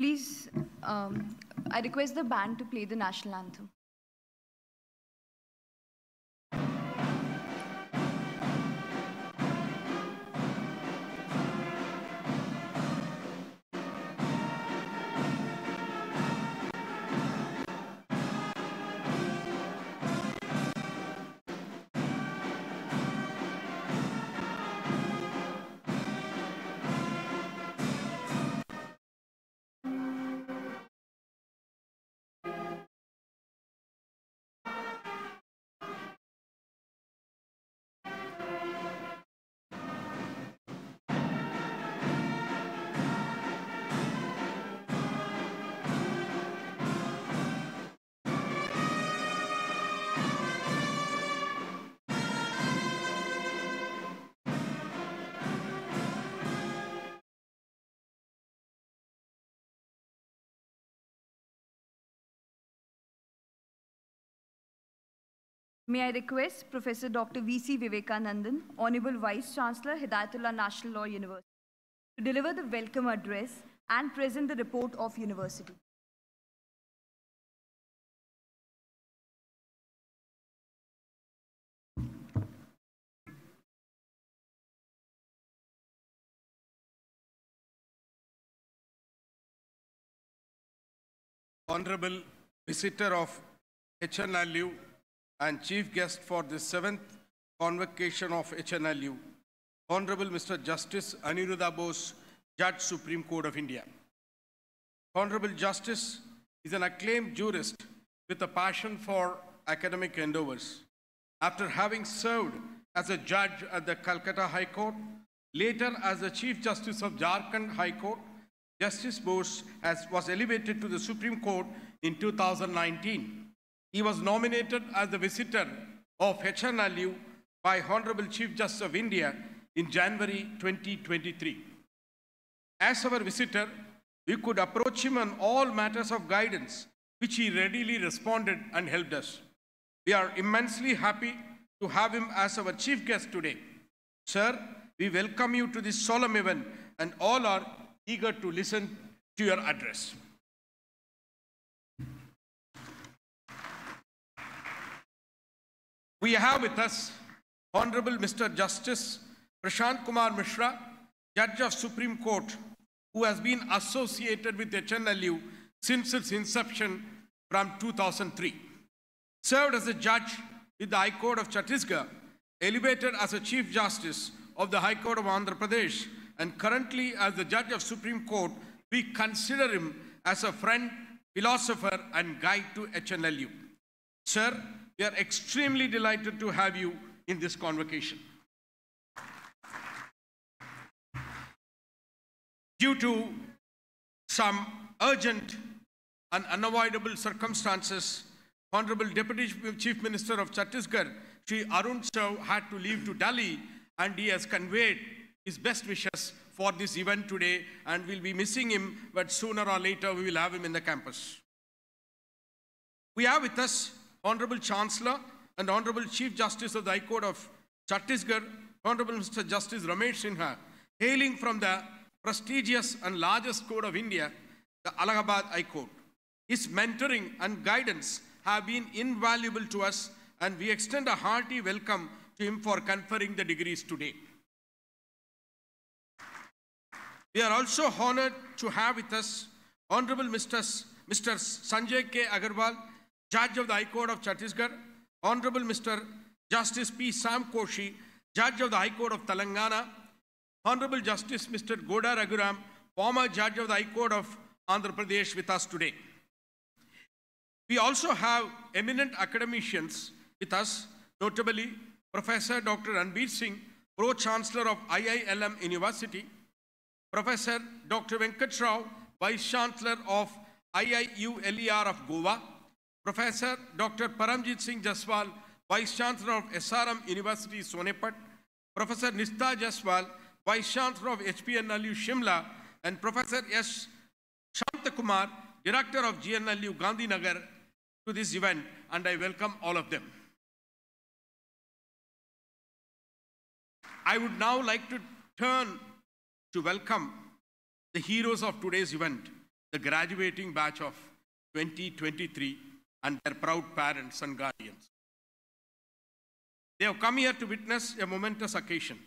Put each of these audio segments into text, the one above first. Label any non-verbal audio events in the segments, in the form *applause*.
Please, um, I request the band to play the national anthem. May I request Professor Dr. V.C. Vivekanandan, Honorable Vice Chancellor, Hidayatullah National Law University, to deliver the welcome address and present the report of university. Honorable Visitor of HNLU and Chief Guest for the seventh convocation of HNLU, Honorable Mr. Justice Aniruddha Bose, Judge Supreme Court of India. Honorable Justice is an acclaimed jurist with a passion for academic endeavors. After having served as a judge at the Calcutta High Court, later as the Chief Justice of Jharkhand High Court, Justice Bose has, was elevated to the Supreme Court in 2019. He was nominated as the visitor of HNLU by Honorable Chief Justice of India in January 2023. As our visitor, we could approach him on all matters of guidance, which he readily responded and helped us. We are immensely happy to have him as our chief guest today. Sir, we welcome you to this solemn event and all are eager to listen to your address. We have with us Honorable Mr. Justice Prashant Kumar Mishra, Judge of Supreme Court, who has been associated with HNLU since its inception from 2003. Served as a judge with the High Court of Chhattisgarh, elevated as a Chief Justice of the High Court of Andhra Pradesh, and currently as the Judge of Supreme Court, we consider him as a friend, philosopher, and guide to HNLU. Sir, we are extremely delighted to have you in this convocation. Due to some urgent and unavoidable circumstances, Honorable Deputy Chief Minister of Chhattisgarh, Sri Arun Sao, had to leave to Delhi and he has conveyed his best wishes for this event today and we'll be missing him, but sooner or later we will have him in the campus. We have with us Honorable Chancellor and Honorable Chief Justice of the High Court of Chhattisgarh, Honorable Mr. Justice Ramesh Sinha, hailing from the prestigious and largest court of India, the Allahabad High Court. His mentoring and guidance have been invaluable to us and we extend a hearty welcome to him for conferring the degrees today. We are also honored to have with us Honorable Mr. Mr. Sanjay K. Agarwal, Judge of the High Court of Chhattisgarh, Honorable Mr. Justice P. Sam Koshi, Judge of the High Court of Telangana, Honorable Justice Mr. Goda Raghuram, former Judge of the High Court of Andhra Pradesh with us today. We also have eminent academicians with us, notably Professor Dr. Ranbir Singh, Pro-Chancellor of IILM University, Professor Dr. Venkat Rao, Vice Chancellor of IIULER of Goa, Professor Dr. Paramjit Singh Jaswal, Vice Chancellor of SRM University, Sonepat, Professor Nishtha Jaswal, Vice Chancellor of HPNLU Shimla, and Professor S. Shantakumar, Director of GNLU Gandhinagar, to this event, and I welcome all of them. I would now like to turn to welcome the heroes of today's event, the graduating batch of 2023 and their proud parents and guardians. They have come here to witness a momentous occasion.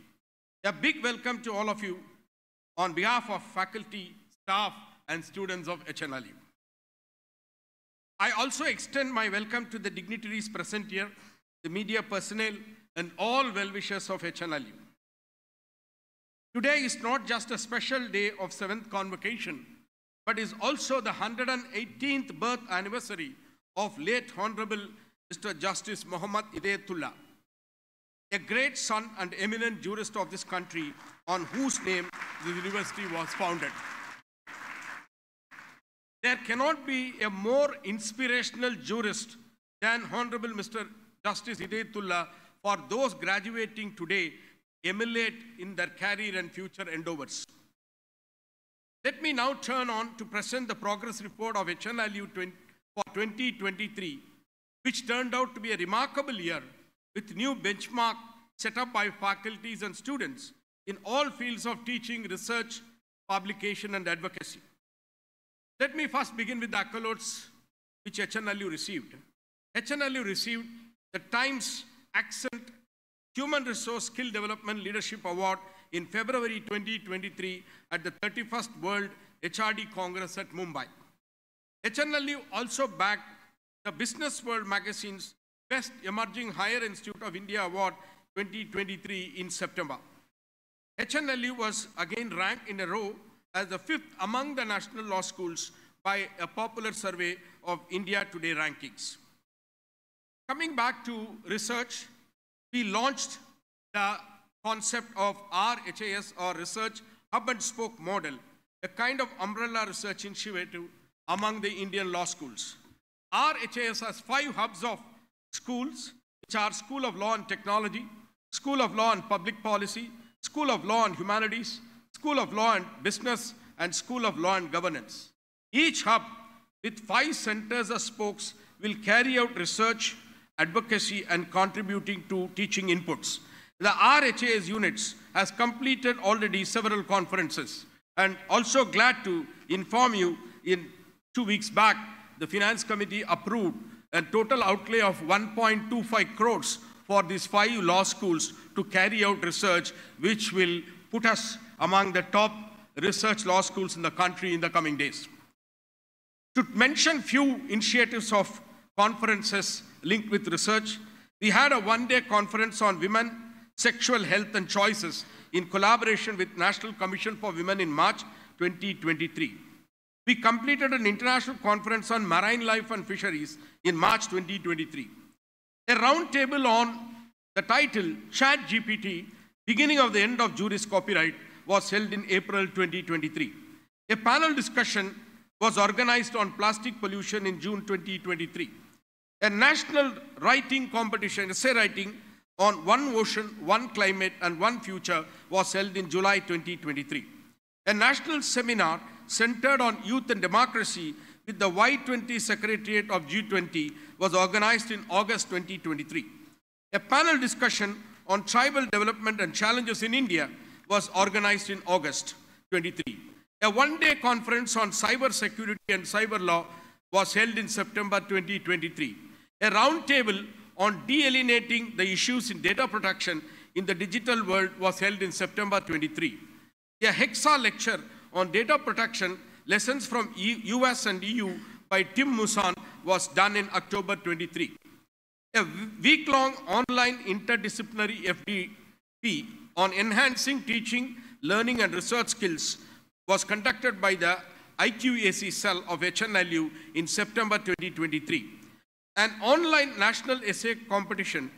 A big welcome to all of you on behalf of faculty, staff, and students of HNLU. I also extend my welcome to the dignitaries present here, the media personnel, and all well-wishers of HNLU. Today is not just a special day of 7th convocation, but is also the 118th birth anniversary of late Honorable Mr. Justice Muhammad Hidayatullah, a great son and eminent jurist of this country on whose name the university was founded. There cannot be a more inspirational jurist than Honorable Mr. Justice Hidayatullah for those graduating today emulate in their career and future endeavors. Let me now turn on to present the progress report of HNLU for 2023, which turned out to be a remarkable year with new benchmark set up by faculties and students in all fields of teaching, research, publication, and advocacy. Let me first begin with the accolades which HNLU received. HNLU received the Times Ascent Human Resource Skill Development Leadership Award in February 2023 at the 31st World HRD Congress at Mumbai. HNLU also backed the Business World magazine's Best Emerging Higher Institute of India Award 2023 in September. HNLU was again ranked in a row as the fifth among the national law schools by a popular survey of India Today rankings. Coming back to research, we launched the concept of RHAS or Research Hub and Spoke Model, a kind of umbrella research initiative among the Indian law schools. RHAS has five hubs of schools, which are School of Law and Technology, School of Law and Public Policy, School of Law and Humanities, School of Law and Business, and School of Law and Governance. Each hub with five centers or spokes will carry out research, advocacy, and contributing to teaching inputs. The RHAS units has completed already several conferences and also glad to inform you in two weeks back, the Finance Committee approved a total outlay of 1.25 crores for these five law schools to carry out research, which will put us among the top research law schools in the country in the coming days. To mention few initiatives of conferences linked with research, we had a one-day conference on women, sexual health and choices in collaboration with National Commission for Women in March 2023. We completed an international conference on marine life and fisheries in March 2023. A roundtable on the title Chat GPT, beginning of the end of jurist copyright, was held in April 2023. A panel discussion was organized on plastic pollution in June 2023. A national writing competition, essay writing on one ocean, one climate, and one future was held in July 2023. A national seminar centered on youth and democracy with the Y20 Secretariat of G20 was organized in August 2023. A panel discussion on tribal development and challenges in India was organized in August 23. A one-day conference on cyber security and cyber law was held in September 2023. A roundtable on de-alienating the issues in data protection in the digital world was held in September 23. A HEXA lecture on data protection, lessons from US and EU by Tim Musan was done in October 23. A week-long online interdisciplinary FDP on enhancing teaching, learning and research skills was conducted by the IQAC cell of HNLU in September 2023. An online national essay competition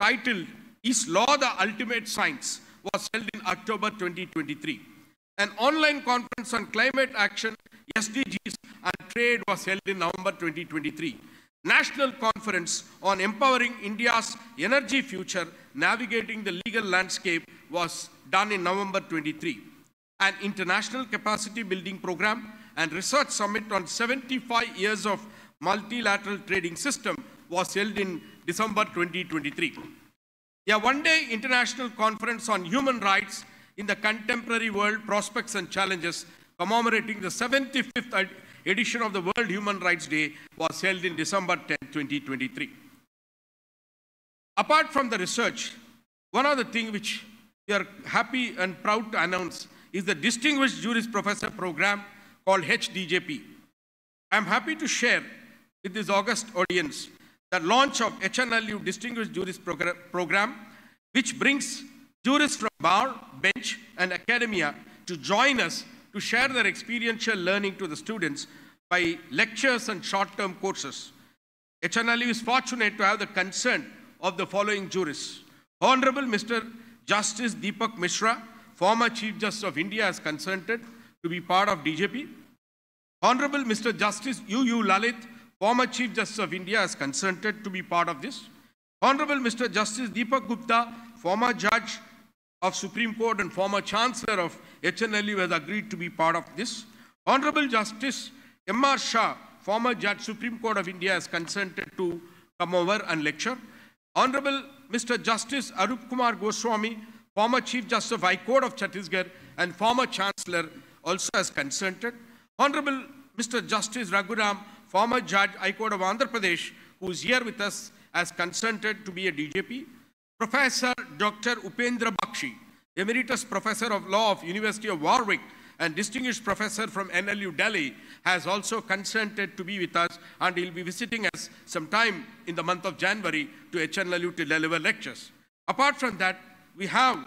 titled Is Law the Ultimate Science was held in October 2023. An online conference on climate action, SDGs and trade was held in November 2023. National Conference on Empowering India's Energy Future, Navigating the Legal Landscape was done in November 23. An international capacity building program and research summit on 75 years of multilateral trading system was held in December 2023. A one-day international conference on human rights in the contemporary world prospects and challenges commemorating the 75th edition of the World Human Rights Day was held in December 10, 2023. Apart from the research, one other thing which we are happy and proud to announce is the Distinguished Juris Professor program called HDJP. I'm happy to share with this August audience the launch of HNLU Distinguished Juris Program, which brings jurists from bar, bench, and academia to join us to share their experiential learning to the students by lectures and short-term courses. HNLU is fortunate to have the consent of the following jurists. Honorable Mr. Justice Dipak Misra, former Chief Justice of India, has consented to be part of DJP. Honorable Mr. Justice U. U. Lalit, former Chief Justice of India, has consented to be part of this. Honorable Mr. Justice Deepak Gupta, former Judge of Supreme Court and former Chancellor of HNLU, has agreed to be part of this. Honorable Justice M.R. Shah, former Judge Supreme Court of India, has consented to come over and lecture. Honorable Mr. Justice Arup Kumar Goswami, former Chief Justice of High Court of Chhattisgarh and former Chancellor, also has consented. Honorable Mr. Justice Raghuram, former Judge High Court of Andhra Pradesh, who is here with us, has consented to be a DJP. Professor Dr. Upendra Baxi, Emeritus Professor of Law of University of Warwick and Distinguished Professor from NLU Delhi, has also consented to be with us and he'll be visiting us sometime in the month of January to HNLU to deliver lectures. Apart from that, we have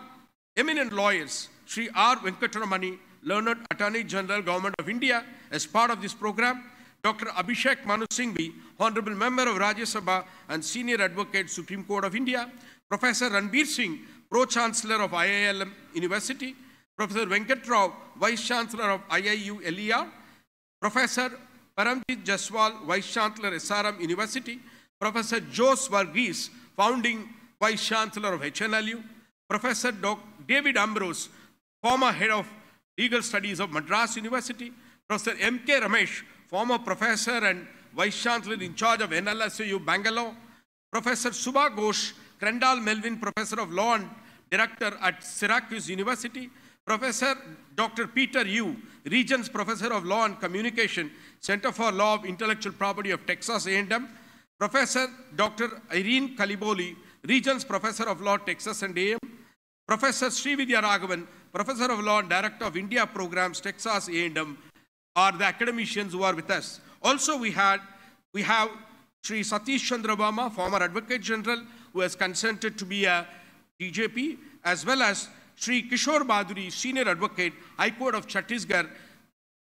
eminent lawyers, Sri R. Venkataramani, learned Attorney General, Government of India, as part of this program. Dr. Abhishek Manu Singhvi, Honorable Member of Rajya Sabha and Senior Advocate, Supreme Court of India. Professor Ranbir Singh, Pro-Chancellor of IILM University. Professor Venkat Rao, Vice Chancellor of IIU LER. Professor Paramjit Jaswal, Vice Chancellor SRM University. Professor Jose Varghese, founding Vice Chancellor of HNLU. Professor Doc David Ambrose, former Head of Legal Studies of Madras University. Professor M.K. Ramesh, former Professor and Vice Chancellor in charge of NLSAU Bangalore. Professor Shubha Ghosh, Crandall Melvin Professor of Law and Director at Syracuse University. Professor Dr. Peter Yu, Regents Professor of Law and Communication, Center for Law of Intellectual Property of Texas A&M. Professor Dr. Irene Calboli, Regents Professor of Law, Texas and AM. Professor Srividya Raghavan, Professor of Law and Director of India Programs, Texas A&M, are the academicians who are with us. Also, we had we have Sri Satish Chandra Verma, former Advocate General, who has consented to be a DJP, as well as Sri Kishore Bhaduri, Senior Advocate, High Court of Chhattisgarh,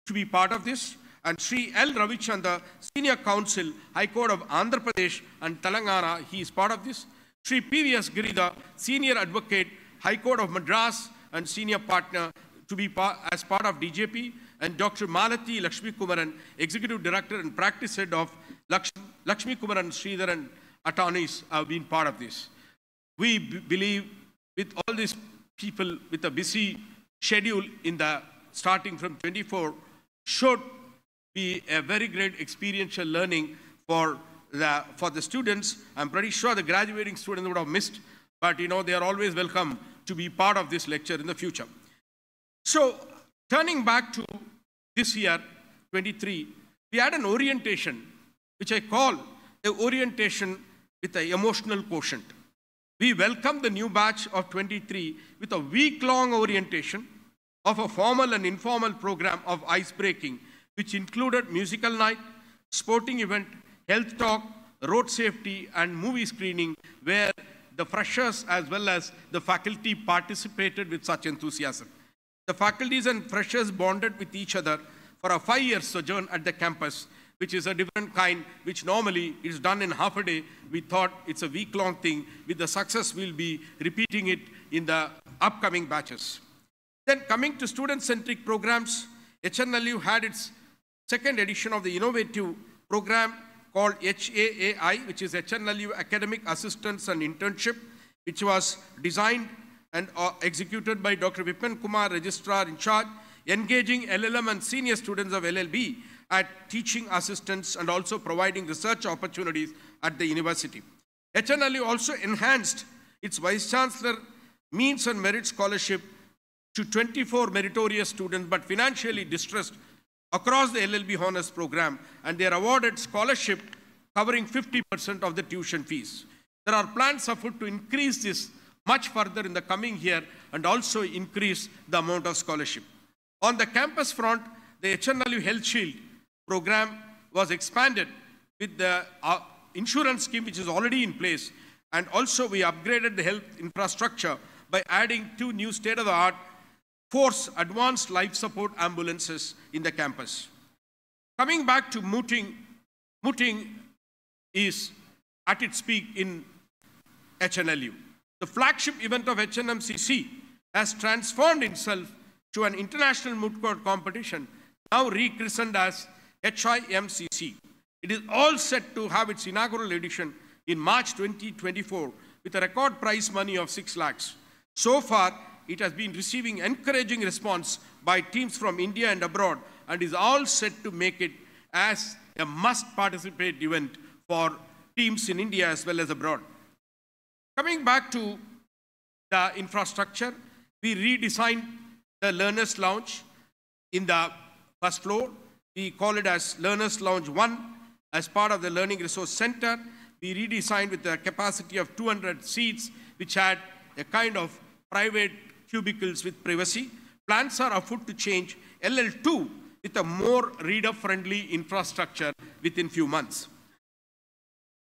to be part of this, and Sri L. Ravichander, Senior Counsel, High Court of Andhra Pradesh and Telangana, he is part of this. Sri P.V.S. Girida, Senior Advocate, High Court of Madras and Senior Partner to be part, as part of DJP, and Dr. Malati Lakshmi Kumaran, Executive Director and Practice Head of Lakshmi, Lakshmi Kumaran Sridharan Attorneys have been part of this. We believe with all these people with a busy schedule in the starting from 24 should be a very great experiential learning for the, for the students. I'm pretty sure the graduating students would have missed, but you know, they are always welcome to be part of this lecture in the future. So turning back to this year, 23, we had an orientation, which I call a orientation with an emotional quotient. We welcome the new batch of 23 with a week-long orientation of a formal and informal program of ice breaking, which included musical night, sporting event, health talk, road safety, and movie screening, where the freshers as well as the faculty participated with such enthusiasm. The faculties and freshers bonded with each other for a five-year sojourn at the campus, which is a different kind, which normally is done in half a day. We thought it's a week-long thing. With the success, we'll be repeating it in the upcoming batches. Then coming to student-centric programs, HNLU had its second edition of the innovative program called HAAI, which is HNLU Academic Assistance and Internship, which was designed and uh, executed by Dr. Vipin Kumar, Registrar in charge, engaging LLM and senior students of LLB at teaching assistants and also providing research opportunities at the university. HNLU also enhanced its Vice Chancellor Means and Merit Scholarship to 24 meritorious students but financially distressed across the LLB Honors program and they are awarded scholarship covering 50% of the tuition fees. There are plans afoot to increase this much further in the coming year and also increase the amount of scholarship. On the campus front, the HNLU Health Shield program was expanded with the uh, insurance scheme which is already in place and also we upgraded the health infrastructure by adding two new state-of-the-art force advanced life support ambulances in the campus. Coming back to mooting, mooting is at its peak in HNLU. The flagship event of HNMCC has transformed itself to an international moot court competition, now rechristened as HIMCC. It is all set to have its inaugural edition in March 2024 with a record prize money of 6 lakhs. So far, it has been receiving encouraging response by teams from India and abroad and is all set to make it as a must participate event for teams in India as well as abroad. Coming back to the infrastructure, we redesigned the Learners Lounge in the first floor. We call it as Learners Lounge 1 as part of the Learning Resource Center. We redesigned with a capacity of 200 seats, which had a kind of private cubicles with privacy. Plans are afoot to change LL2 with a more reader-friendly infrastructure within few months.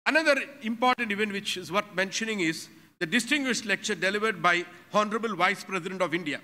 Another important event which is worth mentioning is the distinguished lecture delivered by Honorable Vice President of India.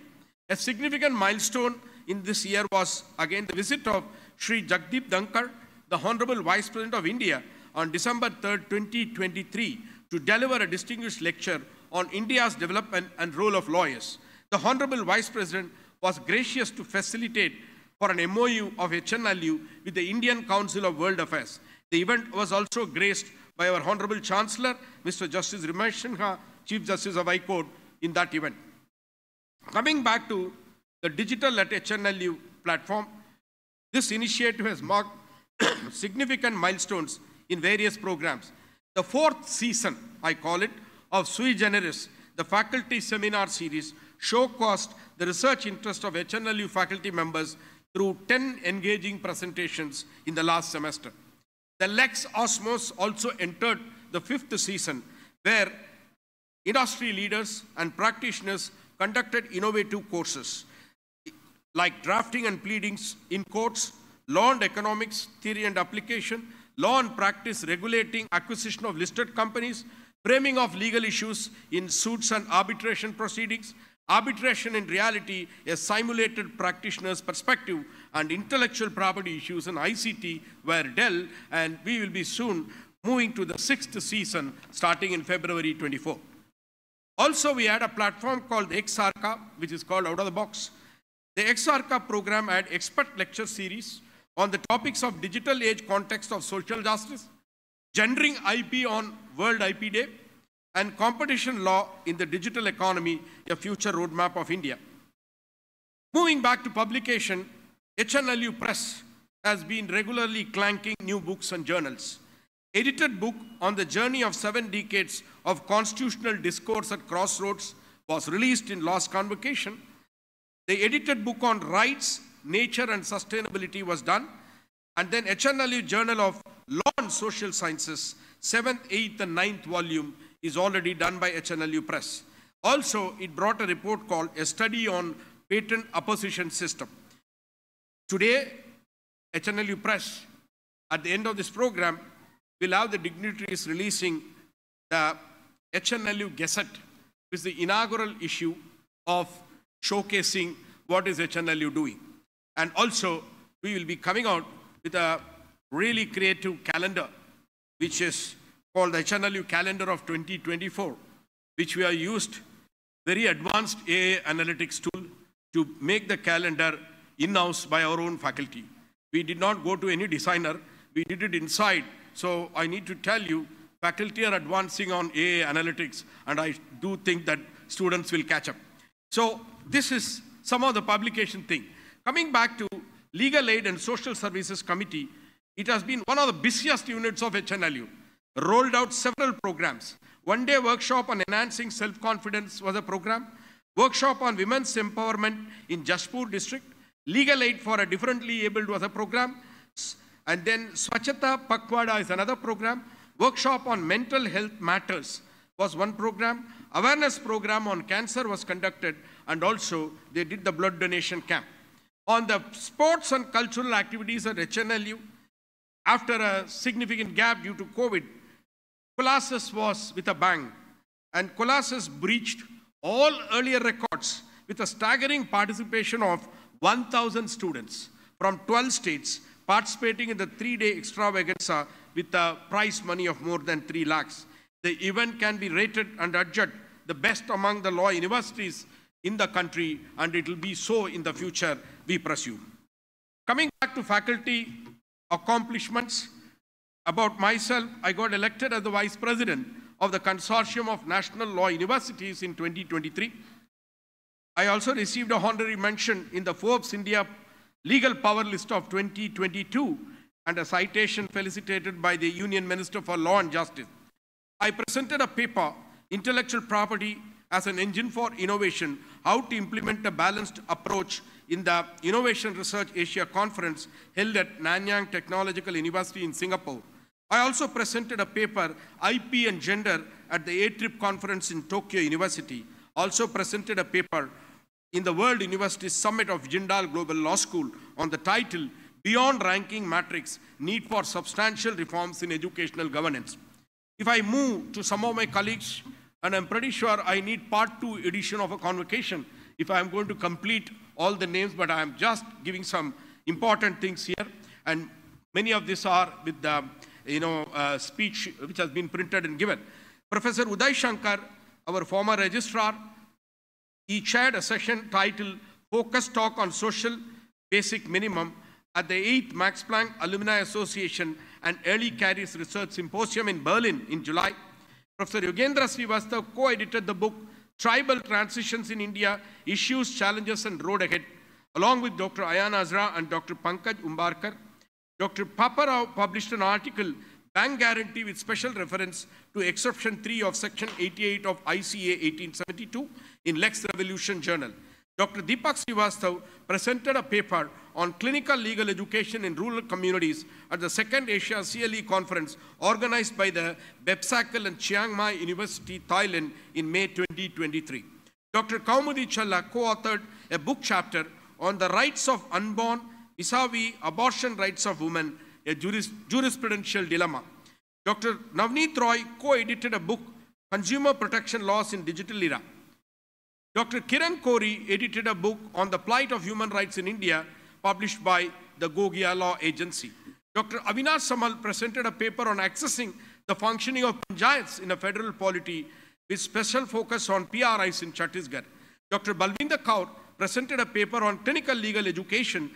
A significant milestone in this year was again the visit of Sri Jagdeep Dhankhar, the Honorable Vice President of India, on December 3, 2023, to deliver a distinguished lecture on India's development and role of lawyers. The Honorable Vice President was gracious to facilitate for an MOU of HNLU with the Indian Council of World Affairs. The event was also graced by our Honorable Chancellor, Mr. Justice Ramesh Sinha, Chief Justice of High Court, in that event. Coming back to the digital at HNLU platform, this initiative has marked *coughs* significant milestones in various programs. The fourth season, I call it, of Sui Generis, the faculty seminar series, showcased the research interest of HNLU faculty members through 10 engaging presentations in the last semester. The Lex Osmos also entered the fifth season, where industry leaders and practitioners conducted innovative courses like drafting and pleadings in courts, law and economics, theory and application, law and practice regulating acquisition of listed companies, framing of legal issues in suits and arbitration proceedings, arbitration in reality, a simulated practitioner's perspective, and intellectual property issues in ICT were dealt, and we will be soon moving to the sixth season starting in February 24. Also, we had a platform called XARCA, which is called Out of the Box. The XARCA program had expert lecture series on the topics of digital age context of social justice, gendering IP on World IP Day, and competition law in the digital economy, a future roadmap of India. Moving back to publication, HNLU Press has been regularly clanking new books and journals. Edited book on the journey of seven decades of constitutional discourse at crossroads was released in last convocation. The edited book on rights, nature and sustainability was done. And then HNLU Journal of Law and Social Sciences, 7th, 8th and 9th volume is already done by HNLU Press. Also, it brought a report called A Study on Patent Opposition System. Today, HNLU Press, at the end of this program, will have the dignitaries releasing the HNLU Gazette, which is the inaugural issue of showcasing what is HNLU doing. And also, we will be coming out with a really creative calendar, which is called the HNLU Calendar of 2024, which we have used very advanced AI analytics tool to make the calendar in-house by our own faculty. We did not go to any designer. We did it inside. So I need to tell you, faculty are advancing on AI analytics, and I do think that students will catch up. So this is some of the publication thing. Coming back to Legal Aid and Social Services Committee, it has been one of the busiest units of HNLU. Rolled out several programs. One day workshop on enhancing self-confidence was a program. Workshop on women's empowerment in Jashpur district. Legal Aid for a Differently Abled was a program. And then Swachhata Pakhwada is another program. Workshop on Mental Health Matters was one program. Awareness program on cancer was conducted. And also, they did the blood donation camp. On the sports and cultural activities at HNLU, after a significant gap due to COVID, Colossus was with a bang, and Colossus breached all earlier records with a staggering participation of 1,000 students from 12 states participating in the three-day extravaganza with a prize money of more than 3 lakhs. The event can be rated and adjudged the best among the law universities in the country, and it will be so in the future, we presume. Coming back to faculty accomplishments, about myself, I got elected as the vice president of the Consortium of National Law Universities in 2023. I also received a honorary mention in the Forbes India Legal Power List of 2022 and a citation felicitated by the Union Minister for Law and Justice. I presented a paper, Intellectual Property as an Engine for Innovation, how to implement a balanced approach in the Innovation Research Asia Conference held at Nanyang Technological University in Singapore. I also presented a paper, IP and Gender, at the A-TRIP conference in Tokyo University. Also presented a paper in the World University Summit of Jindal Global Law School on the title, Beyond Ranking Matrix, Need for Substantial Reforms in Educational Governance. If I move to some of my colleagues, and I'm pretty sure I need part two edition of a convocation if I'm going to complete all the names, but I'm just giving some important things here. And many of these are with the you know, uh, speech which has been printed and given. Professor Uday Shankar, our former registrar, he chaired a session titled Focus Talk on Social Basic Minimum at the 8th Max Planck Alumni Association and Early Careers Research Symposium in Berlin in July. Professor Yogendra Srivastav co-edited the book Tribal Transitions in India, Issues, Challenges and Road Ahead, along with Dr. Ayan Azra and Dr. Pankaj Umbarkar. Dr. Paparao published an article, Bank Guarantee with special reference to exception 3 of section 88 of ICA 1872 in Lex Revolution Journal. Dr. Deepak Srivastav presented a paper on clinical legal education in rural communities at the second Asia CLE conference organized by the BABSEACLE and Chiang Mai University, Thailand in May 2023. Dr. Kaumudi Challa co-authored a book chapter on the rights of unborn vis-a-vis abortion rights of women, a juris, jurisprudential dilemma. Dr. Navneet Roy co-edited a book, Consumer Protection Laws in Digital Era. Dr. Kiran Kori edited a book on the plight of human rights in India, published by the Gogia Law Agency. Dr. Avinash Samal presented a paper on accessing the functioning of panchayats in a federal polity with special focus on PRIs in Chhattisgarh. Dr. Balvinder Kaur presented a paper on clinical legal education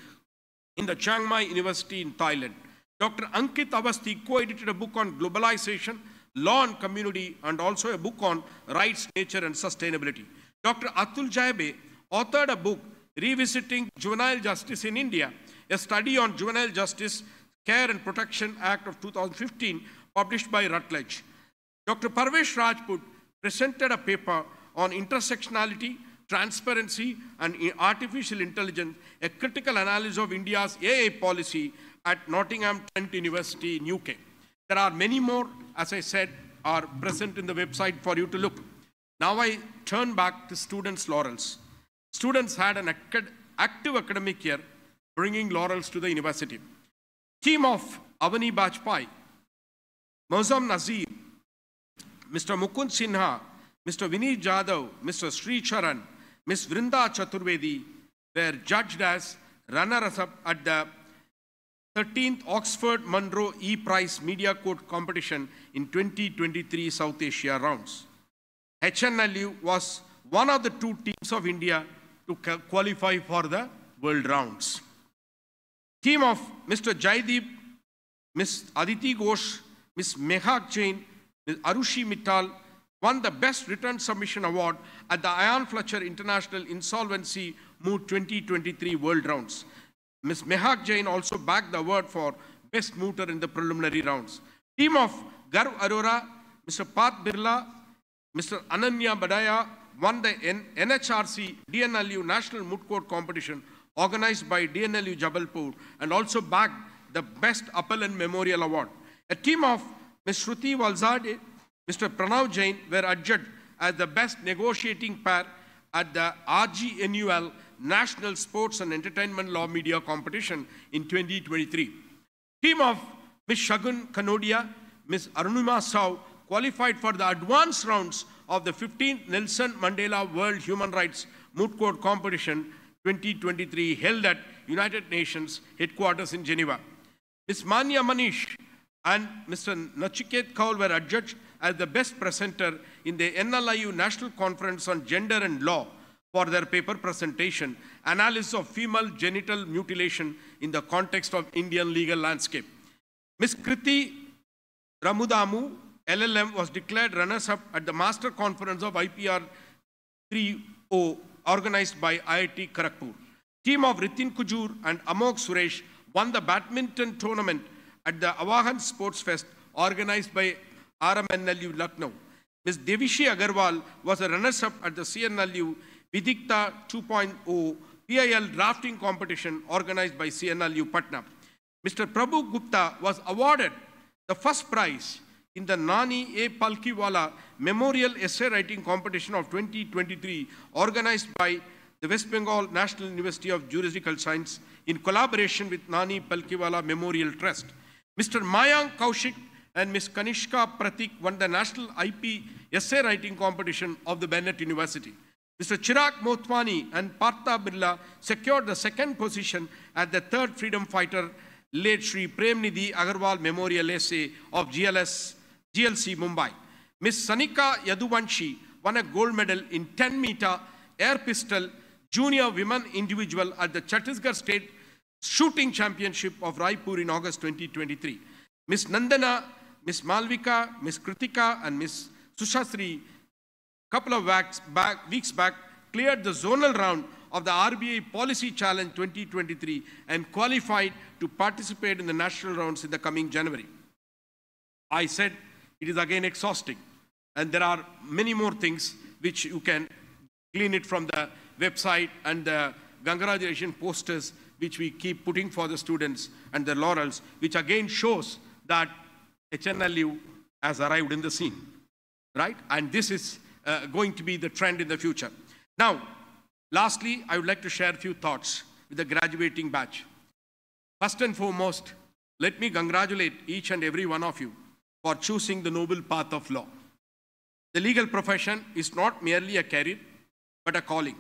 in the Chiang Mai University in Thailand. Dr. Ankit Avasti co-edited a book on globalization, law and community, and also a book on rights, nature, and sustainability. Dr. Atul Jaibe authored a book, Revisiting Juvenile Justice in India, a study on Juvenile Justice Care and Protection Act of 2015, published by Routledge. Dr. Parvesh Rajput presented a paper on intersectionality, transparency, and artificial intelligence, a critical analysis of India's AI policy at Nottingham Trent University in UK. There are many more, as I said, are present in the website for you to look. Now I turn back to students' laurels. Students had an acad- active academic year, bringing laurels to the university. Team of Avani Bajpai, Mozam Nazir, Mr. Mukund Sinha, Mr. Vineet Jadhav, Mr. Sri Charan, Ms. Vrinda Chaturvedi were judged as runners-up at the 13th Oxford Monroe E Price Media Code competition in 2023 South Asia rounds. HNLU was one of the two teams of India to qualify for the world rounds. Team of Mr. Jaideep, Ms. Aditi Ghosh, Ms. Mehak Jain, Ms. Arushi Mittal won the Best Return Submission Award at the Ian Fletcher International Insolvency Moot 2023 World Rounds. Ms. Mehak Jain also bagged the award for Best Mooter in the preliminary rounds. Team of Garv Arora, Mr. Pat Birla, Mr. Ananya Badaya won the NHRC DNLU National Moot Court competition organized by DNLU Jabalpur and also bagged the Best Appellant Memorial Award. A team of Ms. Shruti Valzade, Mr. Pranav Jain were adjudged as the best negotiating pair at the RGNUL National Sports and Entertainment Law Media Competition in 2023. Team of Ms. Shagun Kanodia, Ms. Arunima Sau qualified for the advanced rounds of the 15th Nelson Mandela World Human Rights Moot Court Competition 2023 held at United Nations headquarters in Geneva. Ms. Manya Manish and Mr. Nachiket Kaul were adjudged as the best presenter in the NLIU National Conference on Gender and Law for their paper presentation, Analysis of Female Genital Mutilation in the Context of Indian Legal Landscape. Ms. Kriti Ramudamu, LLM, was declared runners-up at the Master Conference of IPR 3.0 organized by IIT Kharagpur. Team of Ritin Kujur and Amok Suresh won the badminton tournament at the Avahan Sports Fest organized by RMNLU Lucknow. Ms. Devishi Agarwal was a runner-up at the CNLU Vidikta 2.0 PIL drafting competition organized by CNLU Patna. Mr. Prabhu Gupta was awarded the first prize in the Nani A. Palkhivala Memorial Essay Writing Competition of 2023 organized by the West Bengal National University of Juridical Science in collaboration with Nani Palkhivala Memorial Trust. Mr. Mayank Kaushik and Ms. Kanishka Pratik won the National IP Essay Writing Competition of the Bennett University. Mr. Chirag Motwani and Partha Birla secured the second position at the third freedom fighter late Sri Premnidhi Agarwal Memorial Essay of GLS, GLC Mumbai. Ms. Sanika Yaduvanshi won a gold medal in 10 meter air pistol junior women individual at the Chhattisgarh State Shooting Championship of Raipur in August 2023. Ms. Nandana, Ms. Malvika, Ms. Kritika, and Ms. Sushasri, couple of weeks back, weeks back, cleared the zonal round of the RBI Policy Challenge 2023 and qualified to participate in the national rounds in the coming January. I said it is again exhausting, and there are many more things which you can glean it from the website and the congratulation posters which we keep putting for the students and the laurels, which again shows that HNLU has arrived in the scene, right? And this is uh, going to be the trend in the future. Now, lastly, I would like to share a few thoughts with the graduating batch. First and foremost, let me congratulate each and every one of you for choosing the noble path of law. The legal profession is not merely a career, but a calling,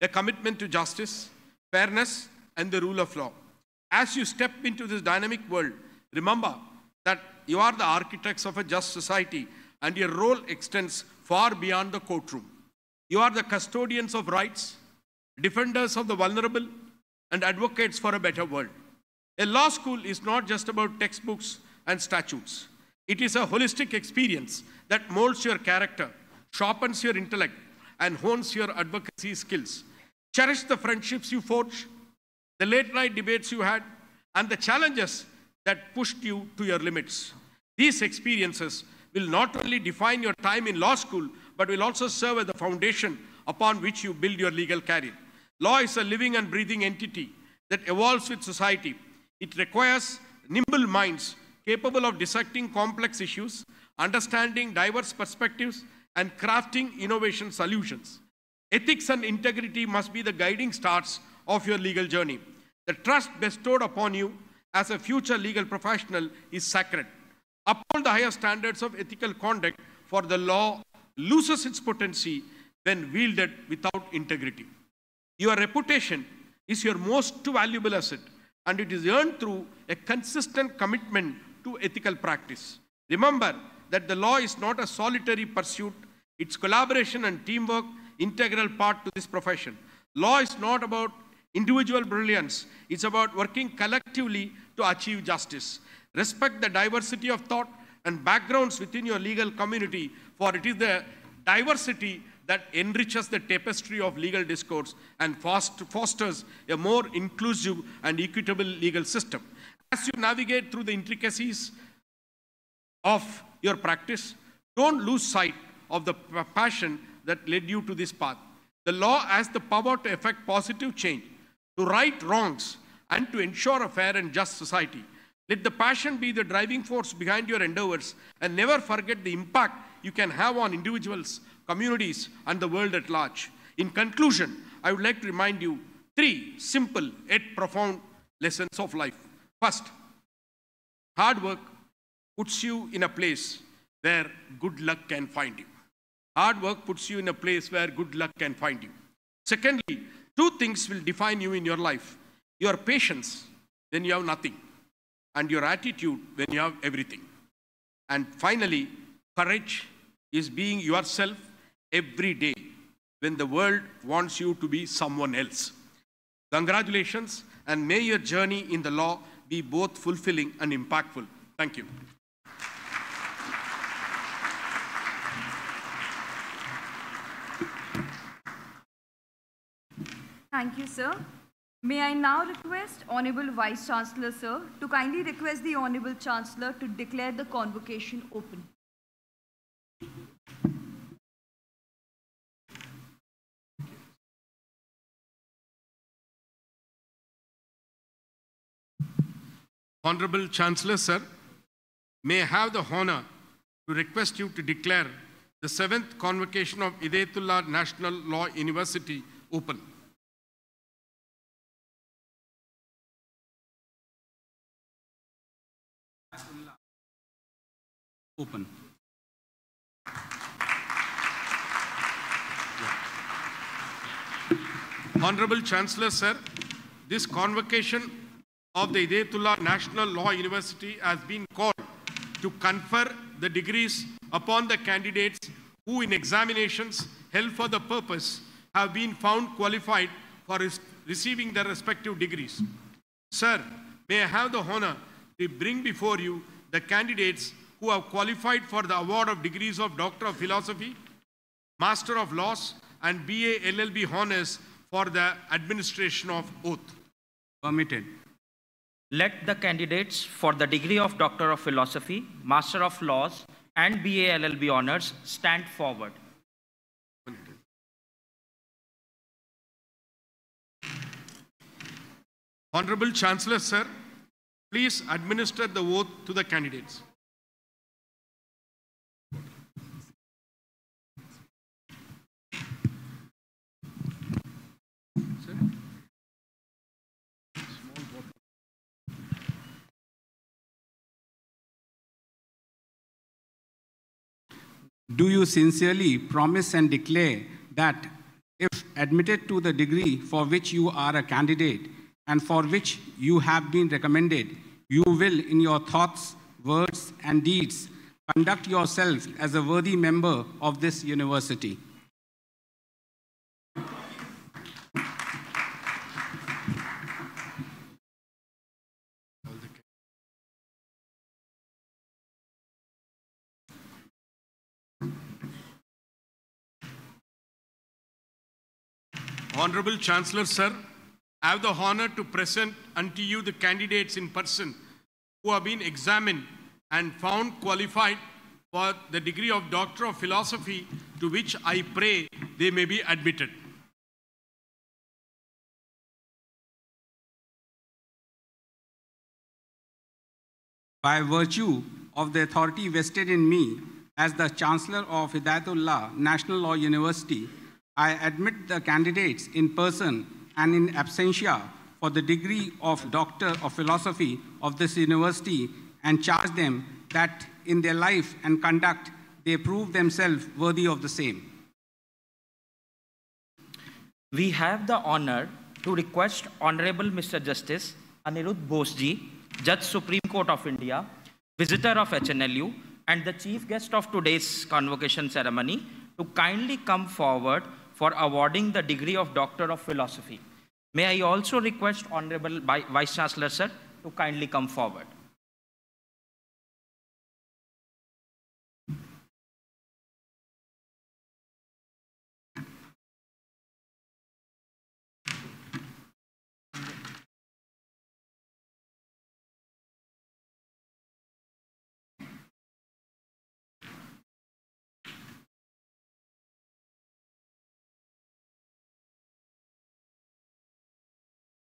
a commitment to justice, fairness, and the rule of law. As you step into this dynamic world, remember that you are the architects of a just society and your role extends far beyond the courtroom. You are the custodians of rights, defenders of the vulnerable, and advocates for a better world. A law school is not just about textbooks and statutes. It is a holistic experience that molds your character, sharpens your intellect, and hones your advocacy skills. Cherish the friendships you forge, the late night debates you had, and the challenges that pushed you to your limits. These experiences will not only define your time in law school, but will also serve as the foundation upon which you build your legal career. Law is a living and breathing entity that evolves with society. It requires nimble minds capable of dissecting complex issues, understanding diverse perspectives, and crafting innovation solutions. Ethics and integrity must be the guiding stars of your legal journey. The trust bestowed upon you as a future legal professional is sacred. Uphold the higher standards of ethical conduct, for the law loses its potency when wielded without integrity. Your reputation is your most valuable asset, and it is earned through a consistent commitment to ethical practice. Remember that the law is not a solitary pursuit, it's collaboration and teamwork integral part to this profession. Law is not about individual brilliance, it's about working collectively to achieve justice. Respect the diversity of thought and backgrounds within your legal community, for it is the diversity that enriches the tapestry of legal discourse and fosters a more inclusive and equitable legal system. As you navigate through the intricacies of your practice, don't lose sight of the passion that led you to this path. The law has the power to effect positive change. to right wrongs, and to ensure a fair and just society. Let the passion be the driving force behind your endeavors and never forget the impact you can have on individuals, communities, and the world at large. In conclusion, I would like to remind you three simple yet profound lessons of life. First, hard work puts you in a place where good luck can find you. Hard work puts you in a place where good luck can find you. Secondly, two things will define you in your life your patience, then you have nothing, and your attitude, when you have everything. And finally, courage is being yourself every day when the world wants you to be someone else. Congratulations, and may your journey in the law be both fulfilling and impactful. Thank you. Thank you, sir. May I now request Honorable Vice Chancellor, sir, to kindly request the Honorable Chancellor to declare the convocation open. Honorable Chancellor, sir, may I have the honor to request you to declare the seventh convocation of Hidayatullah National Law University open. Open. Honorable Chancellor, sir, this convocation of the Hidayatullah National Law University has been called to confer the degrees upon the candidates who in examinations held for the purpose have been found qualified for receiving their respective degrees. Sir, may I have the honor to bring before you the candidates who have qualified for the award of degrees of Doctor of Philosophy, Master of Laws, and BA LLB honors for the administration of oath. Permitted. Let the candidates for the degree of Doctor of Philosophy, Master of Laws, and BA LLB honors stand forward. Honorable Chancellor, sir, please administer the oath to the candidates. Do you sincerely promise and declare that if admitted to the degree for which you are a candidate and for which you have been recommended, you will, in your thoughts, words, and deeds, conduct yourself as a worthy member of this university? Honorable Chancellor, sir, I have the honor to present unto you the candidates in person who have been examined and found qualified for the degree of Doctor of Philosophy to which I pray they may be admitted. By virtue of the authority vested in me as the Chancellor of Hidayatullah National Law University, I admit the candidates in person and in absentia for the degree of Doctor of Philosophy of this university and charge them that in their life and conduct they prove themselves worthy of the same. We have the honor to request Honorable Mr. Justice Anirudh Boseji, Judge Supreme Court of India, visitor of HNLU, and the chief guest of today's convocation ceremony to kindly come forward for awarding the degree of Doctor of Philosophy. May I also request Honorable Vice Chancellor, sir, to kindly come forward.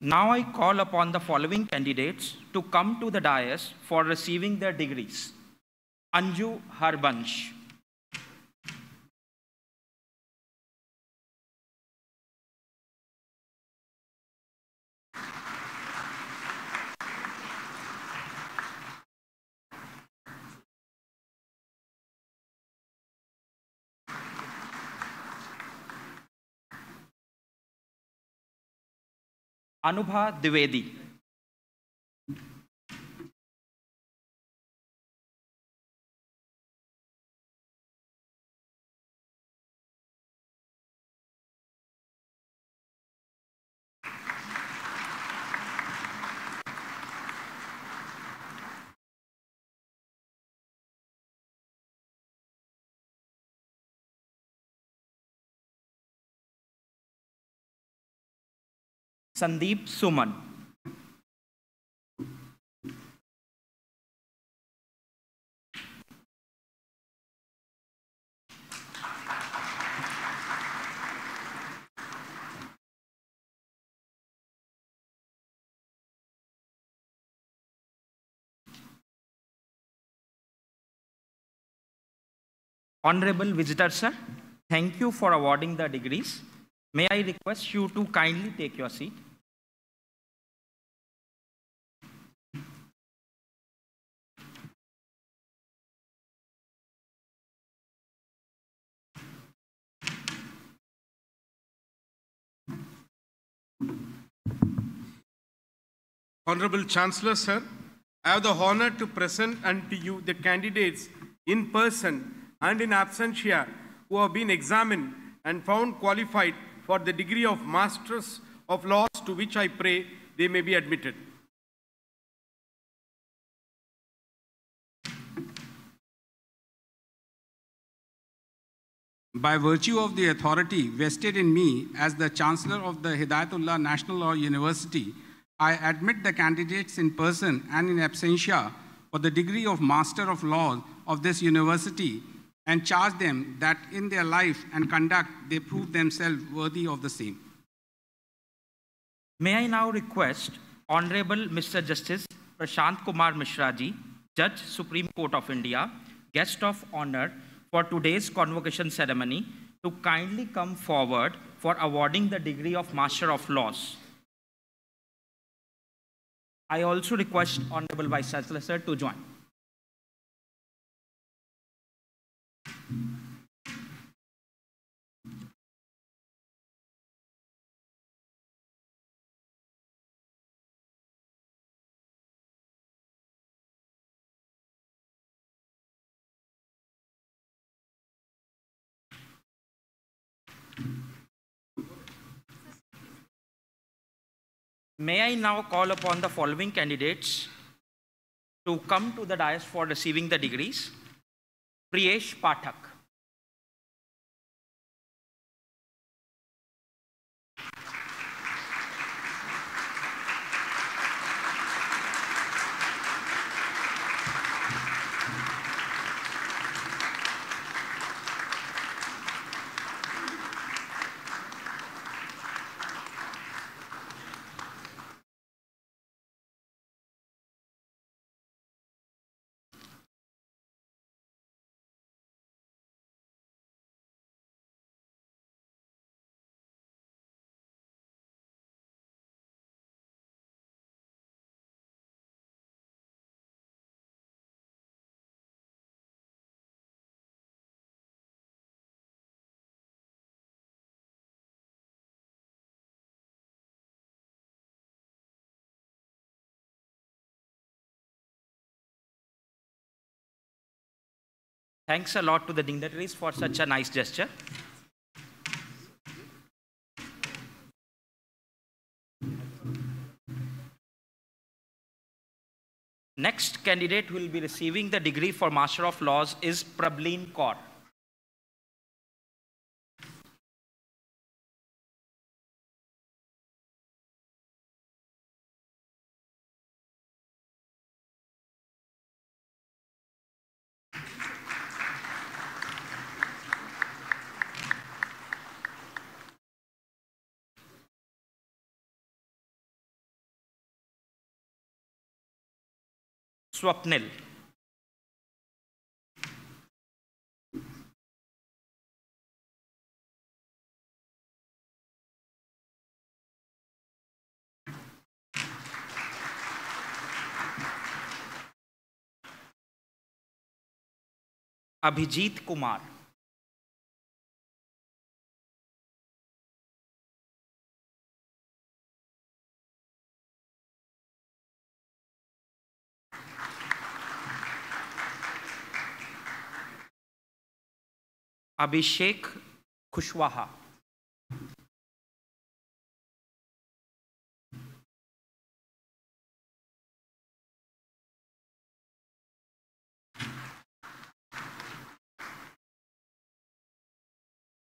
Now I call upon the following candidates to come to the dais for receiving their degrees. Anju Harbansh. Anubha Dwivedi. Sandeep Suman. Honorable visitors, Sir, thank you for awarding the degrees. May I request you to kindly take your seat? Honorable Chancellor, sir, I have the honor to present unto you the candidates in person and in absentia who have been examined and found qualified for the degree of Masters of Laws to which I pray they may be admitted. By virtue of the authority vested in me as the Chancellor of the Hidayatullah National Law University, I admit the candidates in person and in absentia for the degree of Master of Laws of this university and charge them that in their life and conduct they prove themselves worthy of the same. May I now request Honorable Mr. Justice Prashant Kumar Mishraji, Judge Supreme Court of India, guest of honor for today's convocation ceremony to kindly come forward for awarding the degree of Master of Laws. I also request Honorable Vice Chancellor to join. May I now call upon the following candidates to come to the dais for receiving the degrees? Priyesh Pathak. Thanks a lot to the dignitaries for such a nice gesture. Next candidate who will be receiving the degree for Master of Laws is Prableen Kaur. Swapnil. Abhijit Kumar. Abhishek Kushwaha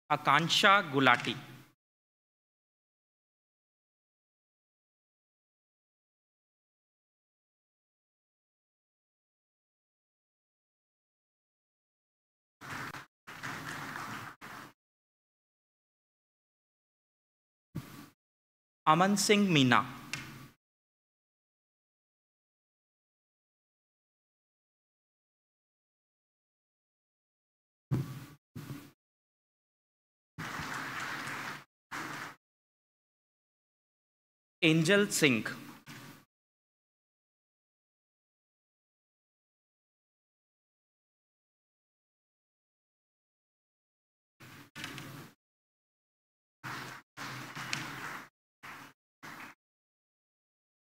Akanksha Gulati. Aman Singh Meena. Angel Singh.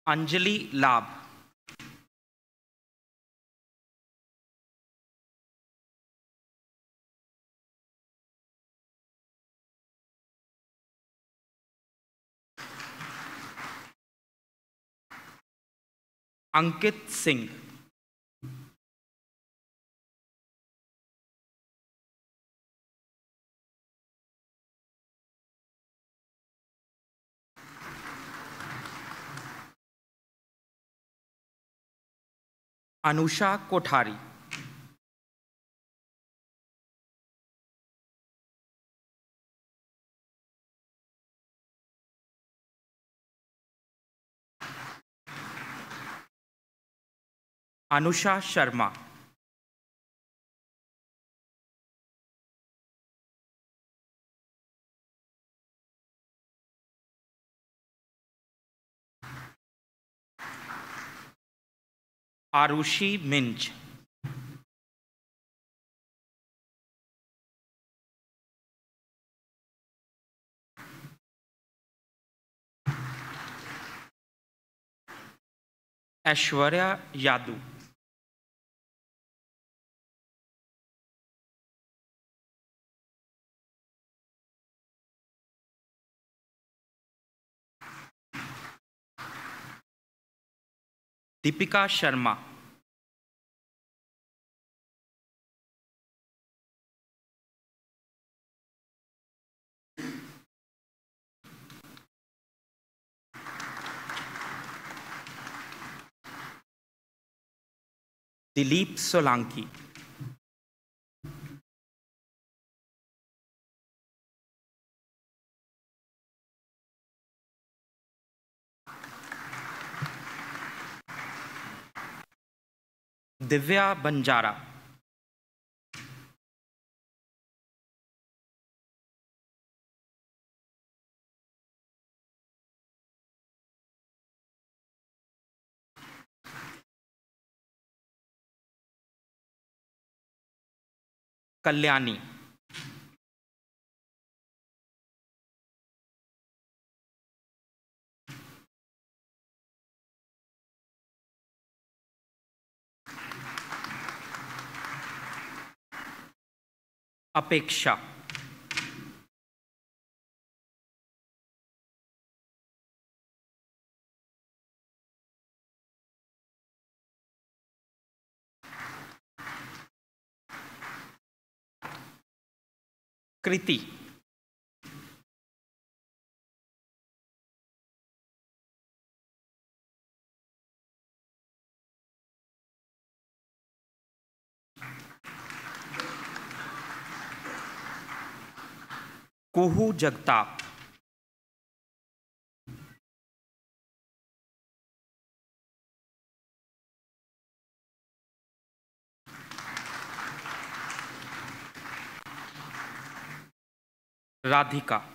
Anjali Lab. Ankit Singh. Anusha Kothari. Anusha Sharma. Arushi Minz. Aishwarya Yadav. Deepika Sharma. Dilip Solanki. Divya Banjara. Kalyani. अपेक्षा। कृति। कुहू जगताप। राधिका।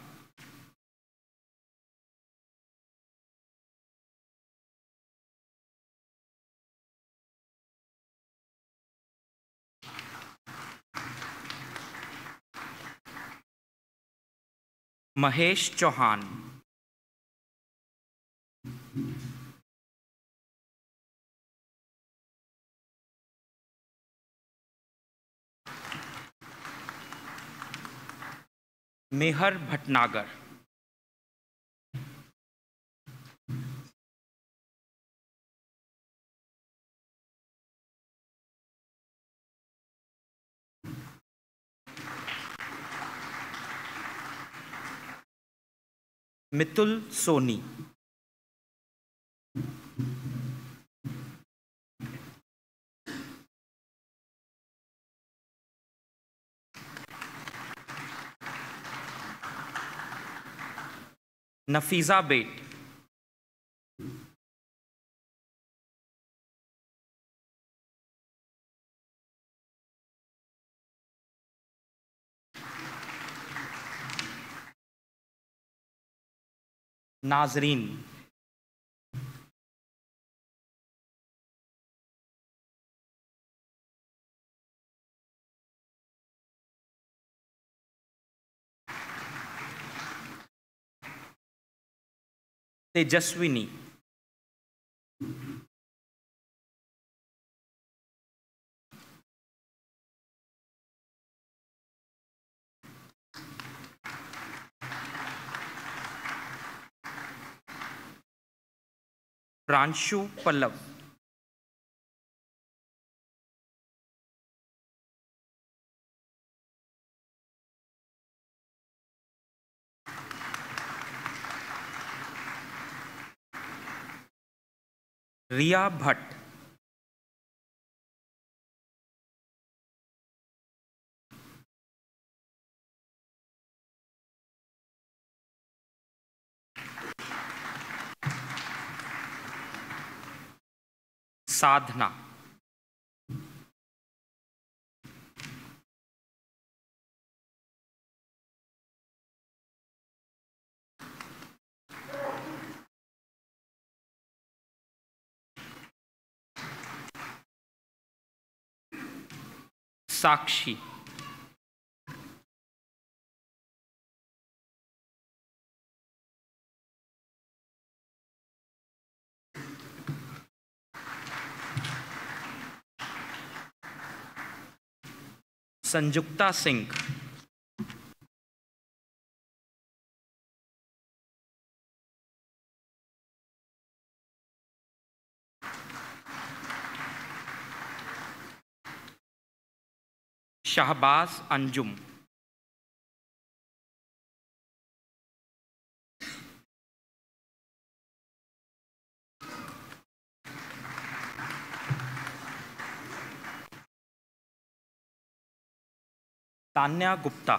महेश चौहान। मेहर भटनागर। मितुल सोनी। नफीजा बेट। Nazreen. Tejaswini. Pranshu Pallav. Riya Bhatt. Sadhana. Sakshi. Sanjukta Singh. Shahbaz Anjum. Tanya Gupta.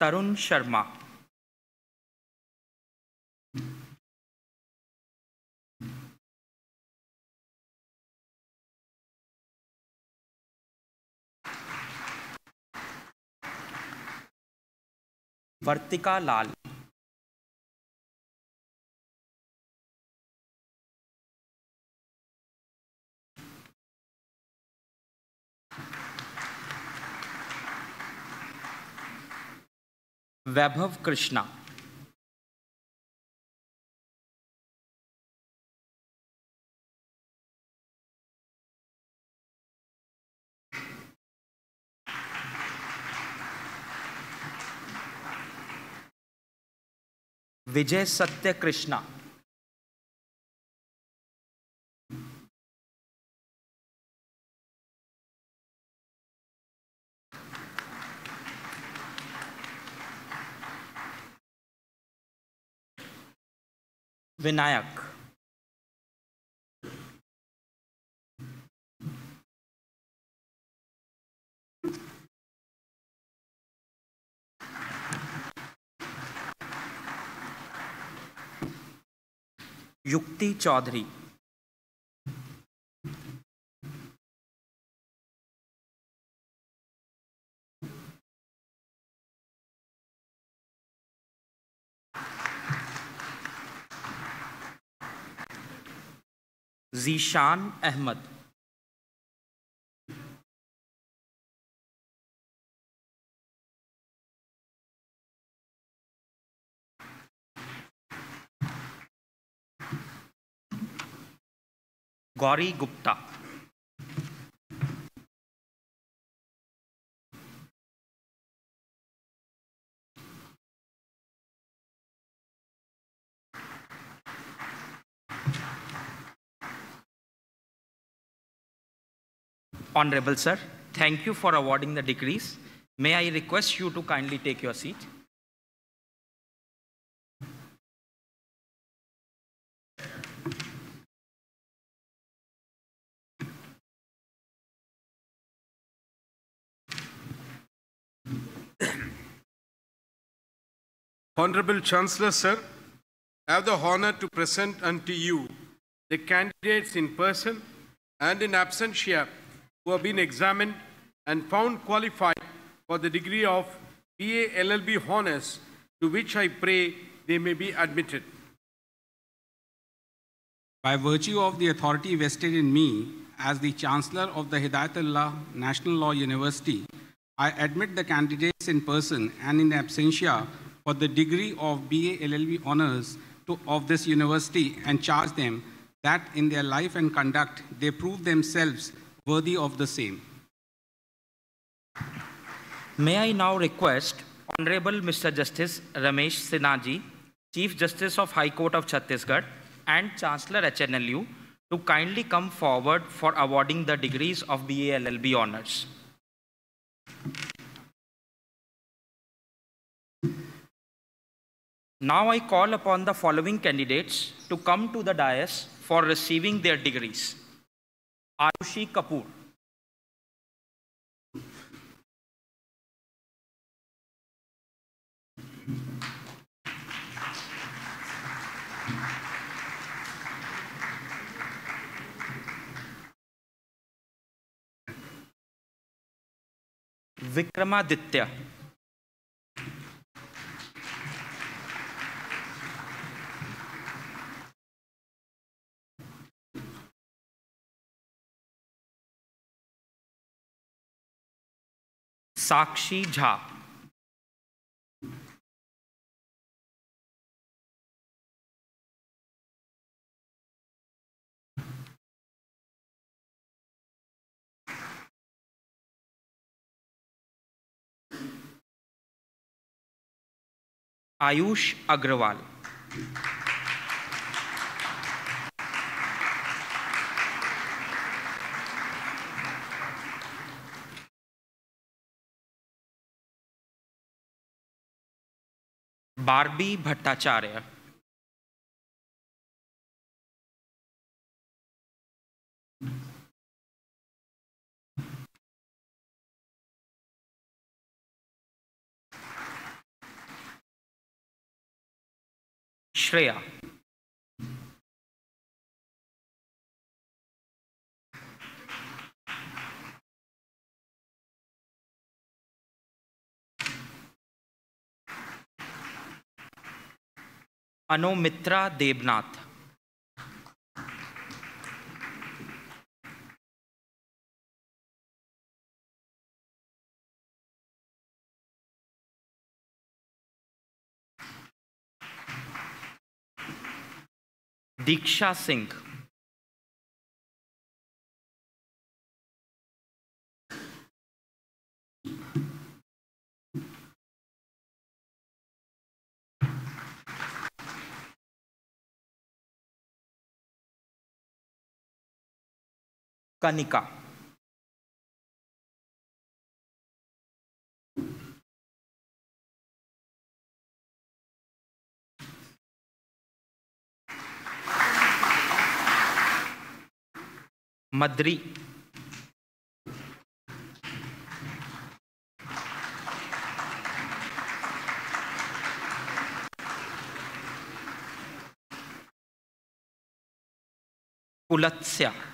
Tarun Sharma. Vartika Lal. Vaibhav Krishna. Vijay Satya Krishna. Vinayak. Yukti Chaudhary. Zeeshan Ahmed. Gauri Gupta. Honorable Sir, thank you for awarding the degrees. May I request you to kindly take your seat? Honorable Chancellor, sir, I have the honor to present unto you the candidates in person and in absentia who have been examined and found qualified for the degree of BA LLB honors to which I pray they may be admitted. By virtue of the authority vested in me as the Chancellor of the Hidayatullah National Law University, I admit the candidates in person and in absentia for the degree of BA LLB honors to, of this university and charge them that in their life and conduct they prove themselves worthy of the same. May I now request Honorable Mr. Justice Ramesh Sinha Chief Justice of High Court of Chhattisgarh and Chancellor HNLU to kindly come forward for awarding the degrees of BA LLB honors. Now I call upon the following candidates to come to the dais for receiving their degrees. Ayushi Kapoor. Vikramaditya. Sakshi Jha. Ayush Agarwal. Barbie Bhattacharya Shreya Anumitra Debnath. Diksha Singh. Kanika. Madri. Kulatsya.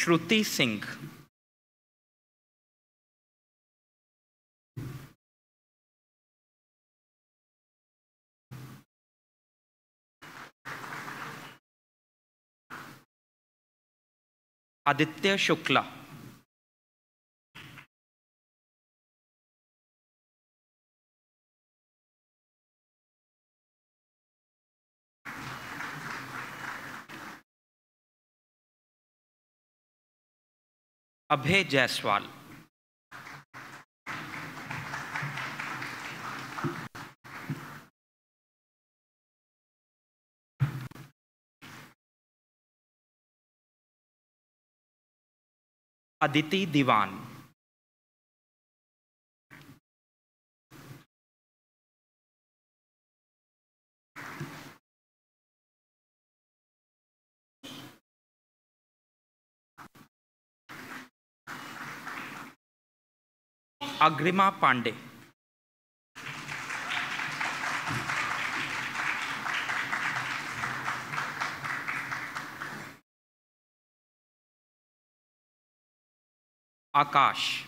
Shruti Singh. Aditya Shukla. Abhay Jaiswal. Aditi Diwan. Agrima Pandey. Akash.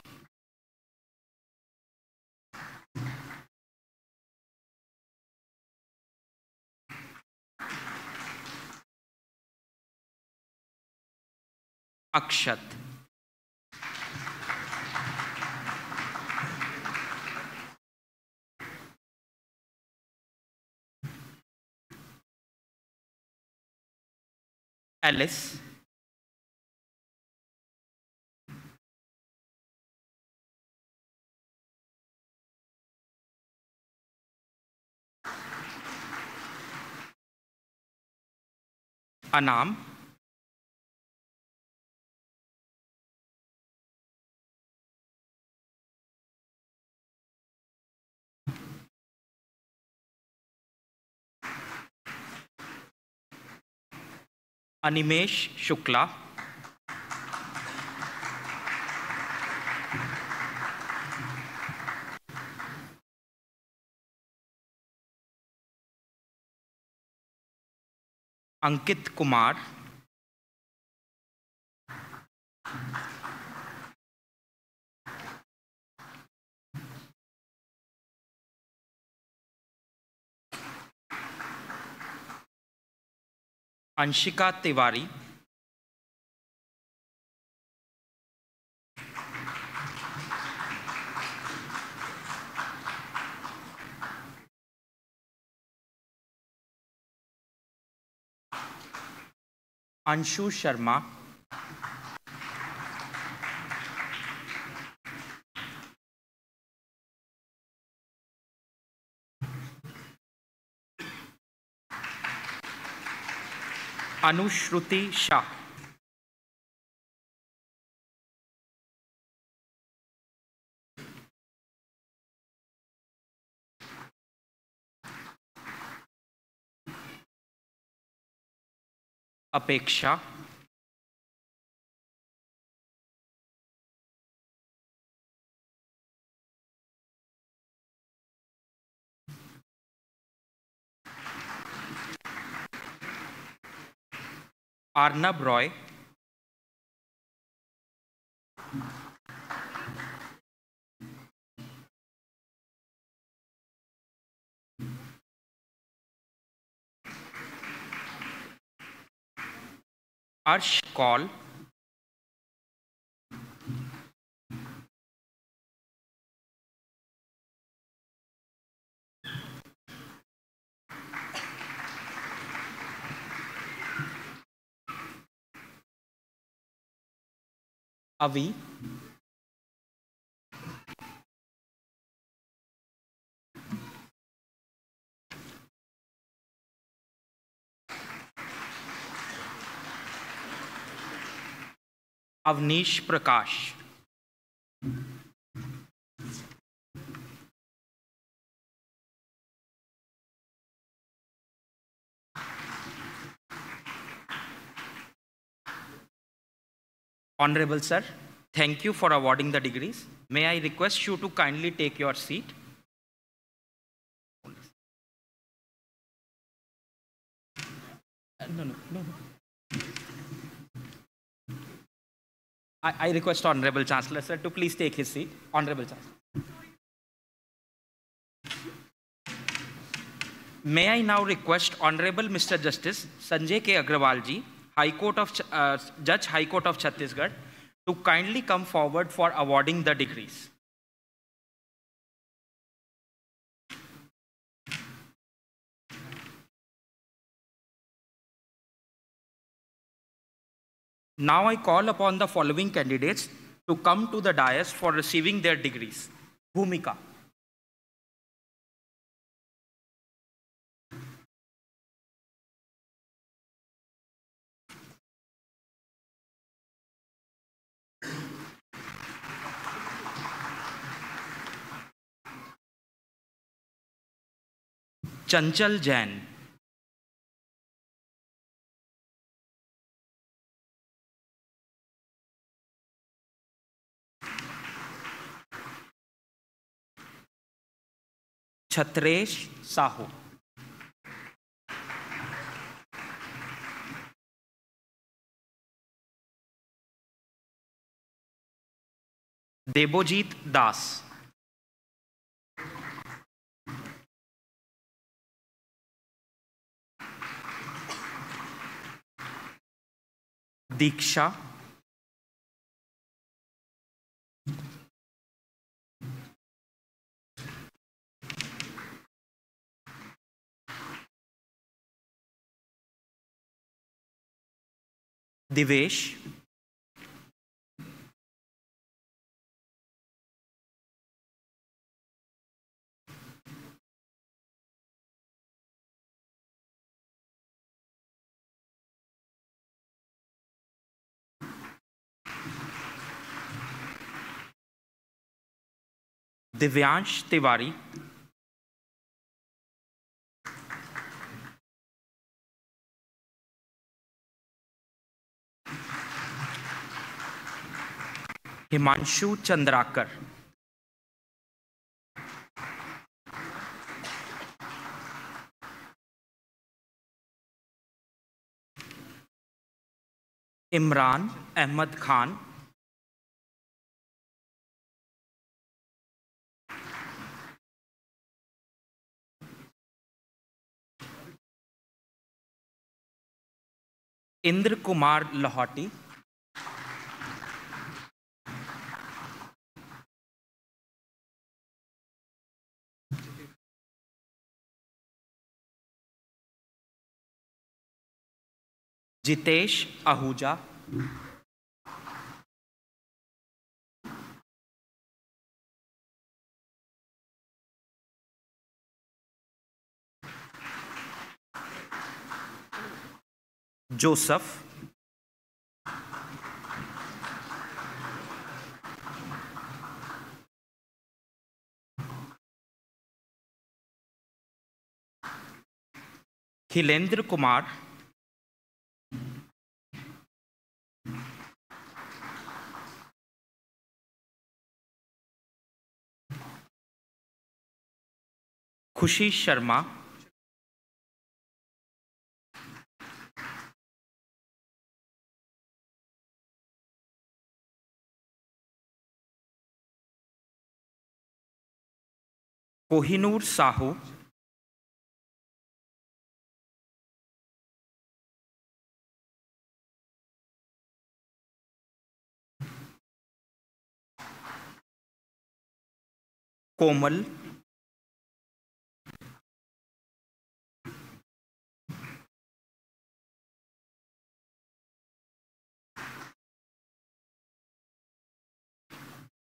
Akshat. Alice. Anam. Animesh Shukla. Ankit Kumar. Anshika Tiwari. Anshu Sharma. Anushruti Shah. Apeksha. Arnab Roy. Arsh Kaul. AVI Awanish Prakash. Honorable sir, thank you for awarding the degrees. May I request you to kindly take your seat? No, no, no. no. I, I request Honorable Chancellor sir to please take his seat. Honorable Chancellor. May I now request Honorable Mr. Justice Sanjay K. Agrawal ji, High Court of uh, Judge High Court of Chhattisgarh, to kindly come forward for awarding the degrees. Now I call upon the following candidates to come to the dais for receiving their degrees. Bhumika. Chanchal Jain. Chhatresh Sahu. Devojit Das. Diksha. Divesh. Divyansh Tiwari. Himanshu Chandrakar. Imran Ahmed Khan. Indra Kumar Lahoti. Jitesh Ahuja. Joseph. Khilendra Kumar. Khushi Sharma. Kohinoor Sahu. कोमल।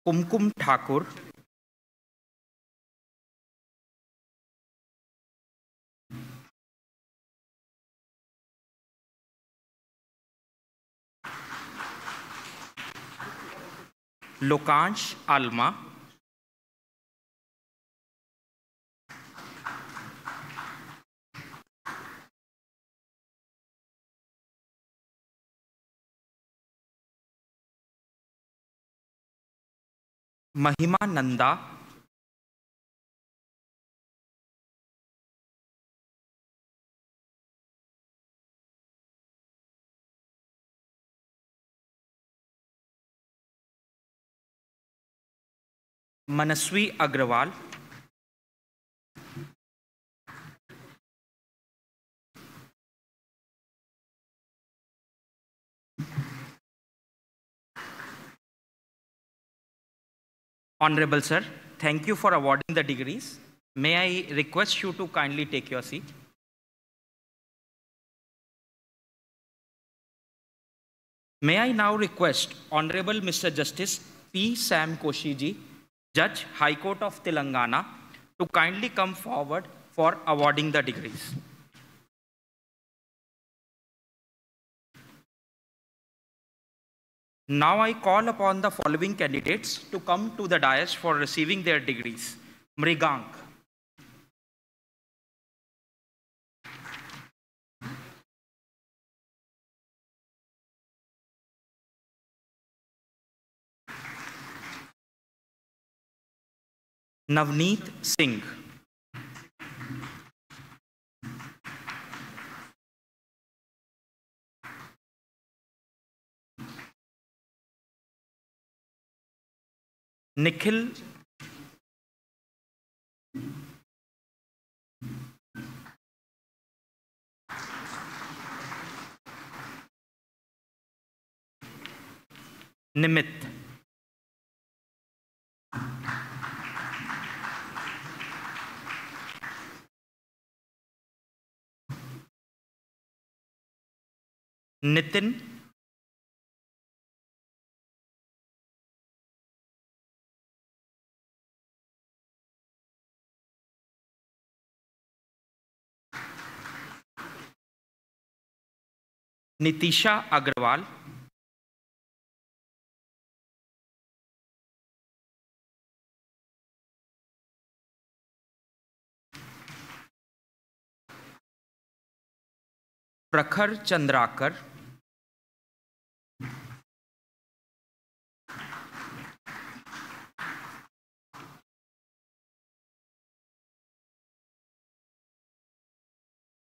कुमकुम ठाकुर। लोकांश आलमा। महिमा Nanda Manaswi Agrawal, Honorable Sir, thank you for awarding the degrees. May I request you to kindly take your seat? May I now request Honorable Mr. Justice P. Sam Koshi ji, Judge, High Court of Telangana, to kindly come forward for awarding the degrees. Now I call upon the following candidates to come to the dais for receiving their degrees. Mrigank. Navneet Singh. Nikhil Nimit Nitin. Nitisha Agarwal. प्रखर Chandrakar.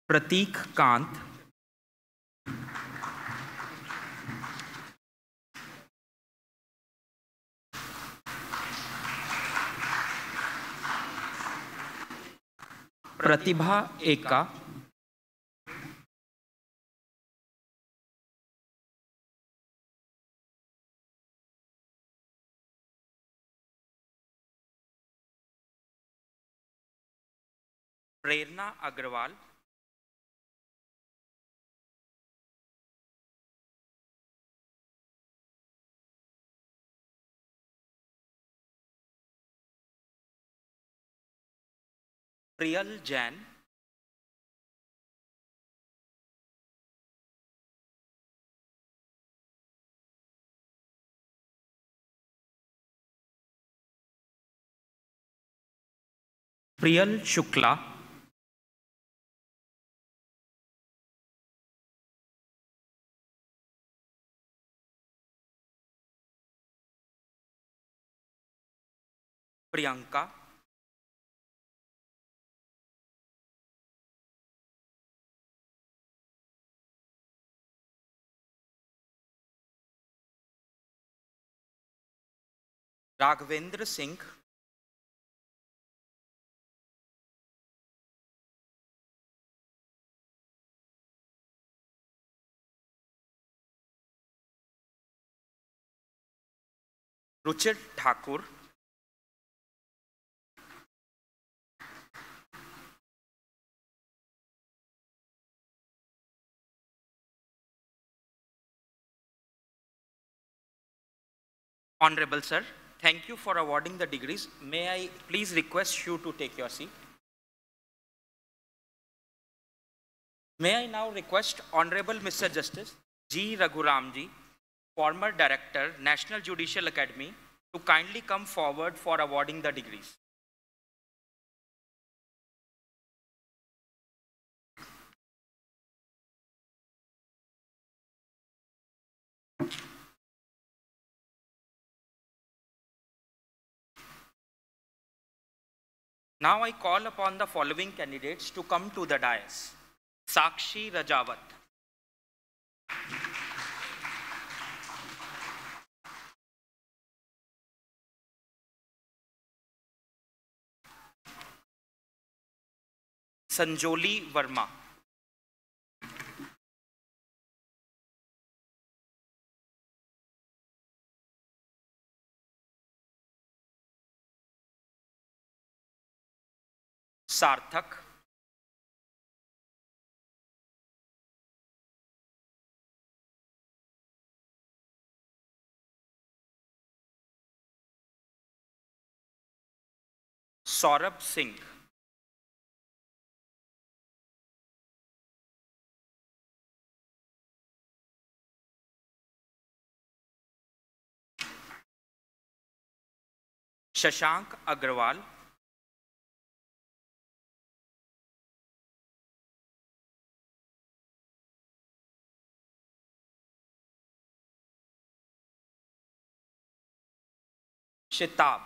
Pratik Kant प्रतिभा एका। प्रेरणा Agarwal. Priyal Jain. Priyal Shukla. Priyanka. Raghavendra Singh Ruchir Thakur Honorable Sir, thank you for awarding the degrees. May I please request you to take your seat? May I now request Honorable Mr. Justice G. Raghuramji, former Director, National Judicial Academy, to kindly come forward for awarding the degrees. Now I call upon the following candidates to come to the dais. Sakshi Rajawat. Sanjoli Verma. Sarthak. Saurabh Singh. Shashank Agrawal. शिताब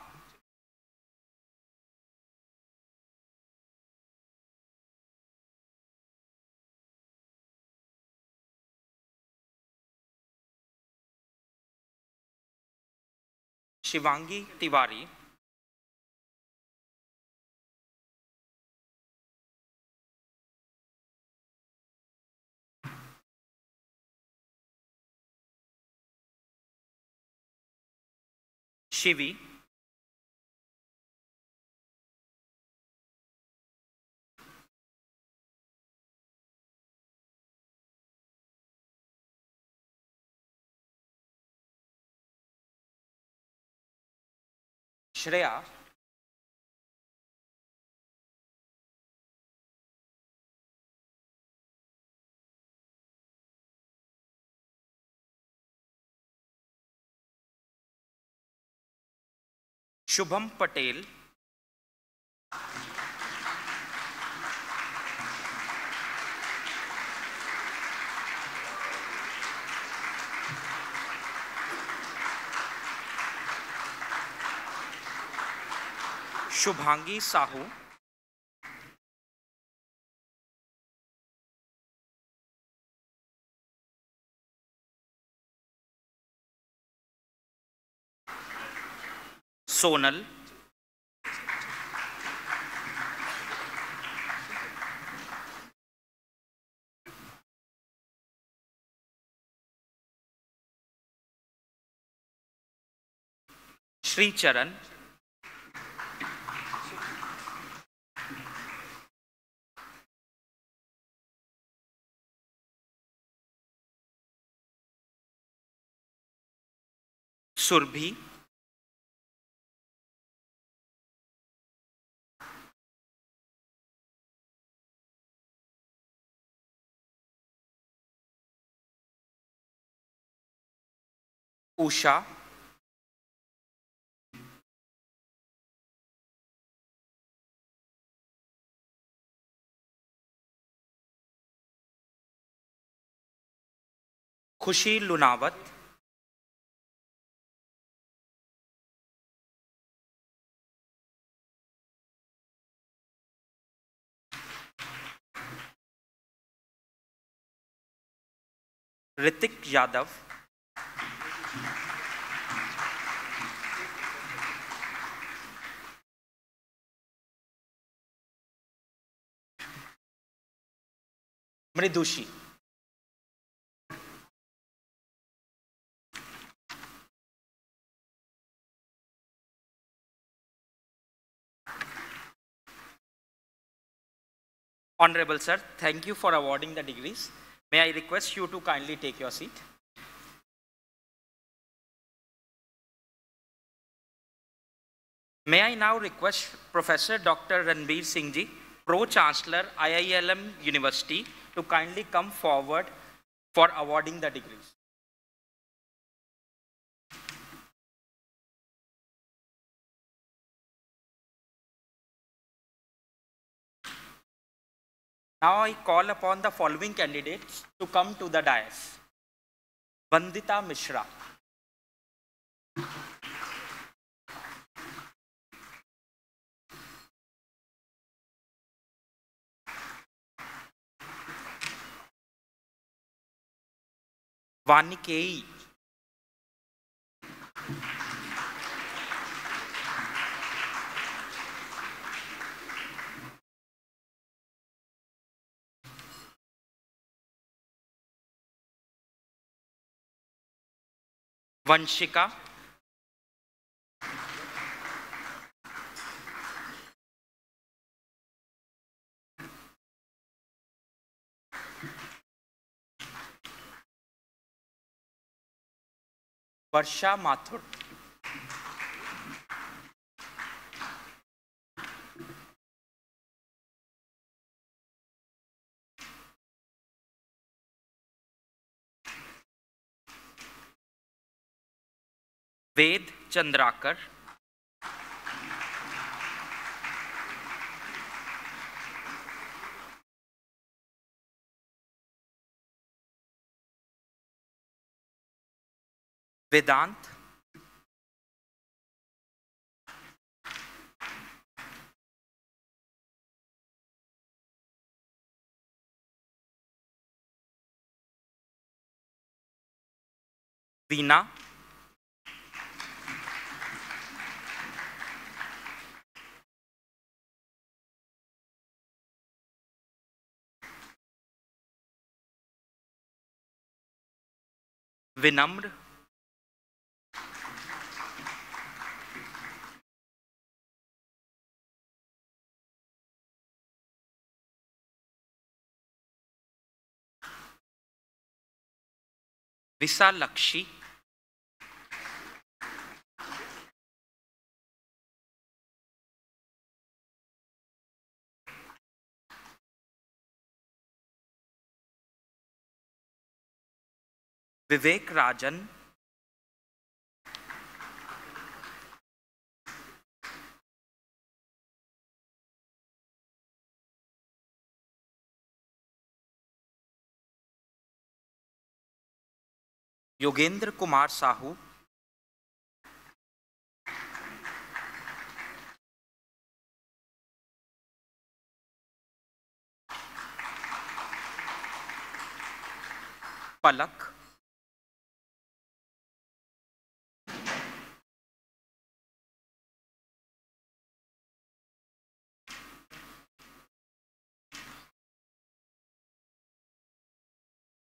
Shivangi Tiwari. Shivi. Shreya. Shubham Patel. Shubhangi Sahu. Sonal. Sri Charan. Surbhi. Usha. खुशी Lunawat Hrithik Yadav Mridushi. Honorable sir, thank you for awarding the degrees. May I request you to kindly take your seat. May I now request Professor Dr. Ranbir Singhji, Pro-Chancellor IILM University, to kindly come forward for awarding the degrees. Now I call upon the following candidates to come to the dais. Vandita Mishra. वानिकेयी। Vanshika. वर्षा माथुर। वेद चंद्राकर। वेदांत। वीना विनम्र। विशालक्षी विवेक राजन योगेंद्र कुमार साहू। पलक।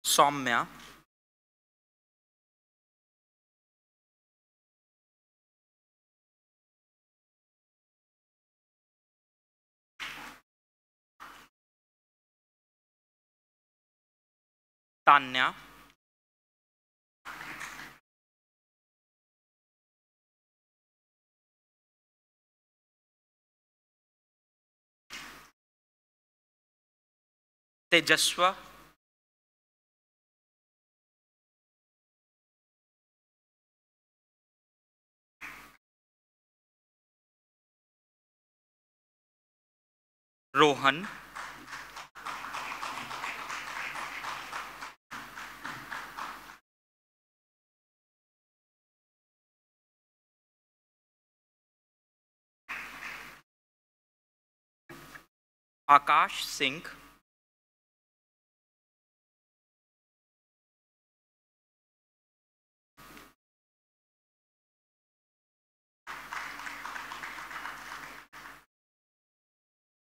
Saumya. Tanya Tejasv Rohan Akash Singh.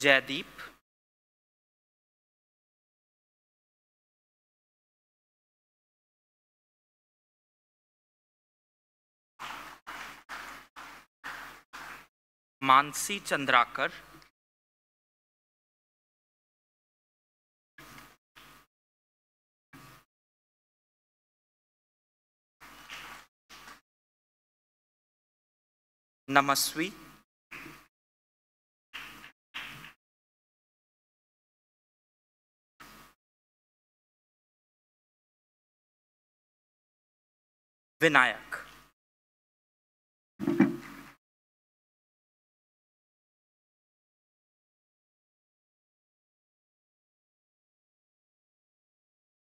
Jaideep. Mansi Chandrakar. Namaswi. Vinayak.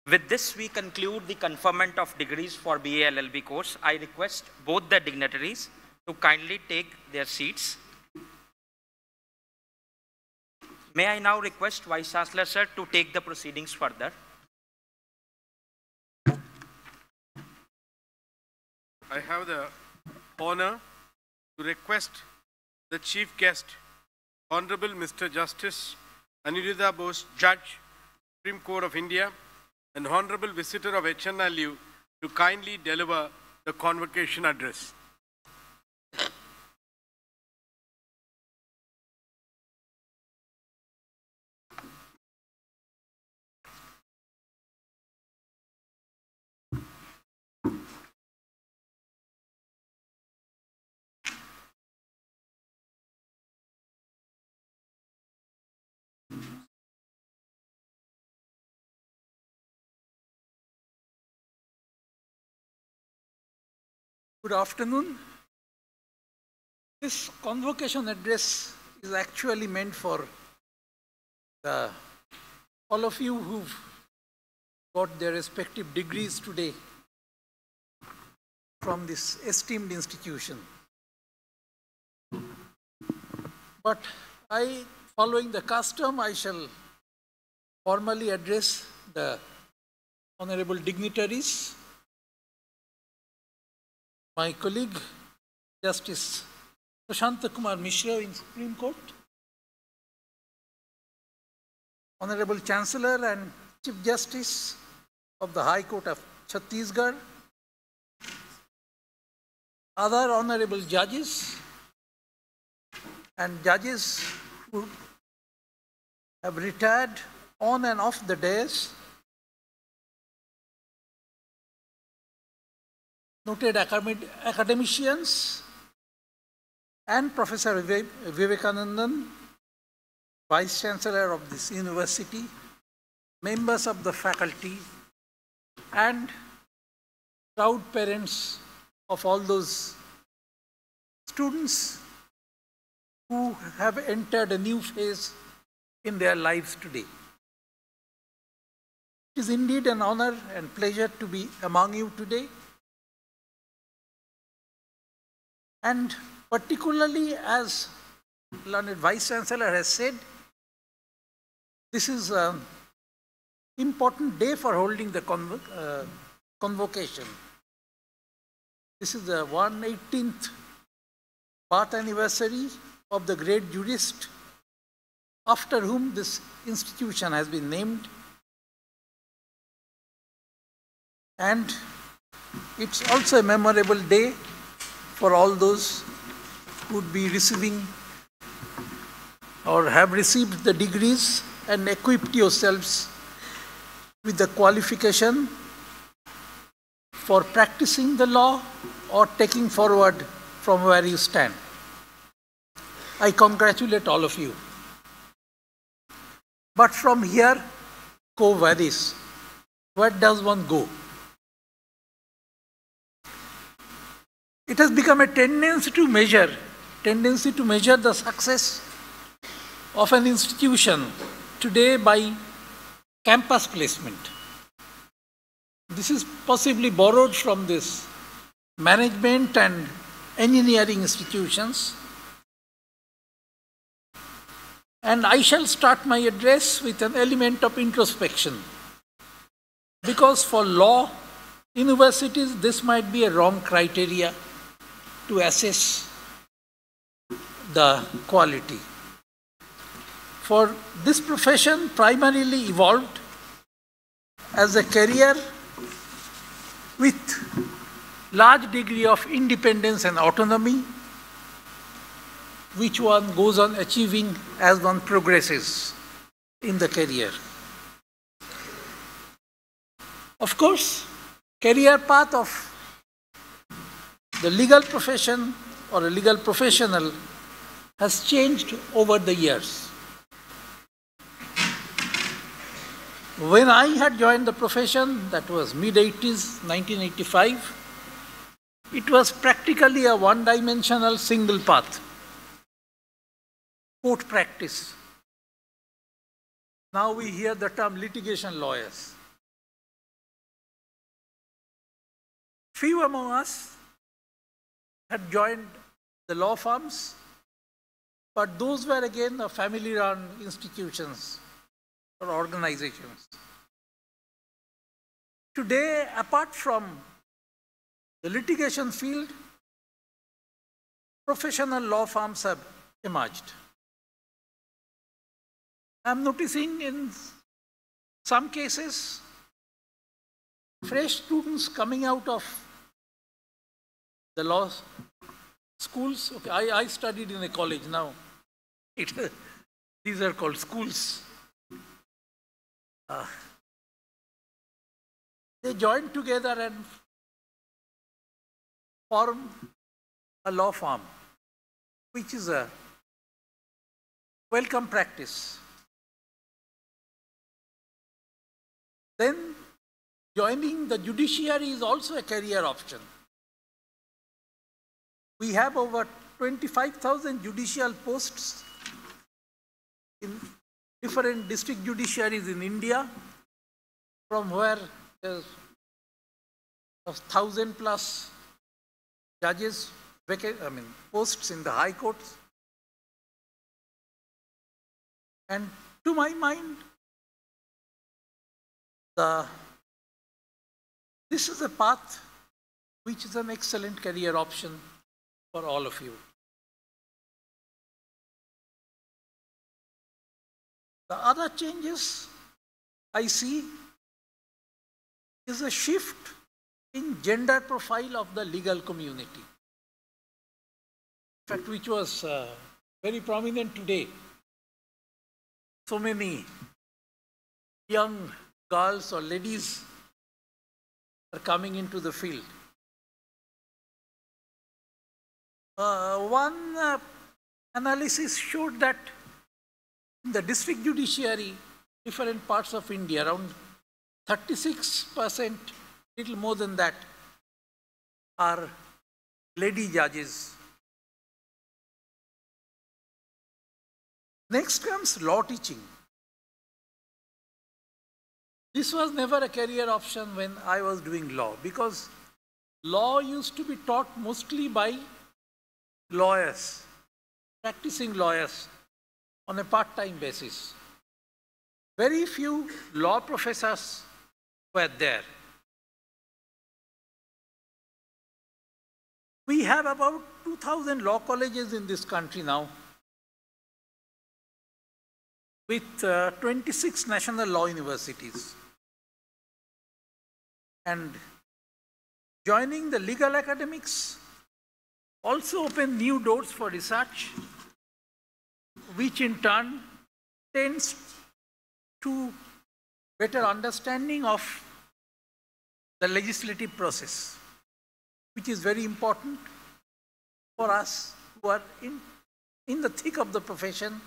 With this, we conclude the conferment of degrees for B.A.L.L.B. Course. I request both the dignitaries to kindly take their seats. May I now request Vice Chancellor Sir to take the proceedings further. I have the honor to request the chief guest, Honorable Mr. Justice Aniruddha Bose, Judge, Supreme Court of India, and Honorable Visitor of HNLU to kindly deliver the convocation address. Good afternoon. This convocation address is actually meant for the, all of you who've got their respective degrees today from this esteemed institution. But I, following the custom, I shall formally address the honorable dignitaries my colleague, Justice Prashanta Kumar Mishra in Supreme Court, Honorable Chancellor and Chief Justice of the High Court of Chhattisgarh, other honorable judges and judges who have retired on and off the dais, noted academic- academicians and Professor Vivekanandan, Vice Chancellor of this university, members of the faculty, and proud parents of all those students who have entered a new phase in their lives today. It is indeed an honor and pleasure to be among you today. And particularly, as learned Vice Chancellor has said, this is an important day for holding the uh, convocation. This is the 118th birth anniversary of the great jurist after whom this institution has been named. And it's also a memorable day for all those who would be receiving or have received the degrees and equipped yourselves with the qualification for practicing the law or taking forward from where you stand. I congratulate all of you. But from here, go varies. Where does one go? It has become a tendency to measure, tendency to measure the success of an institution today by campus placement. This is possibly borrowed from this management and engineering institutions. And I shall start my address with an element of introspection. Because for law universities, this might be a wrong criteria to assess the quality. For this profession primarily evolved as a career with large degree of independence and autonomy which one goes on achieving as one progresses in the career. Of course, career path of the legal profession or a legal professional has changed over the years. When I had joined the profession, that was mid 80s, 1985, it was practically a one dimensional single path court practice. Now we hear the term litigation lawyers. Few among us had joined the law firms, but those were again the family run institutions or organizations. Today, apart from the litigation field, professional law firms have emerged. I'm noticing in some cases, fresh students coming out of the law schools. Okay, I, I studied in a college now. It, *laughs* these are called schools. Uh, they join together and form a law firm, which is a welcome practice. Then joining the judiciary is also a career option. We have over 25,000 judicial posts in different district judiciaries in India, from where there's a thousand plus judges, I mean, posts in the high courts. And to my mind, the, this is a path which is an excellent career option for all of you. The other changes I see is a shift in gender profile of the legal community. In fact, which was uh, very prominent today. So many young girls or ladies are coming into the field. Uh, one uh, analysis showed that in the district judiciary, different parts of India, around 36%, little more than that, are lady judges. Next comes law teaching. This was never a career option when I was doing law because law used to be taught mostly by lawyers, practicing lawyers on a part-time basis. Very few law professors were there. We have about 2,000 law colleges in this country now with uh, 26 national law universities. And joining the legal academics also open new doors for research, which in turn tends to better understanding of the legislative process, which is very important for us who are in, in the thick of the profession,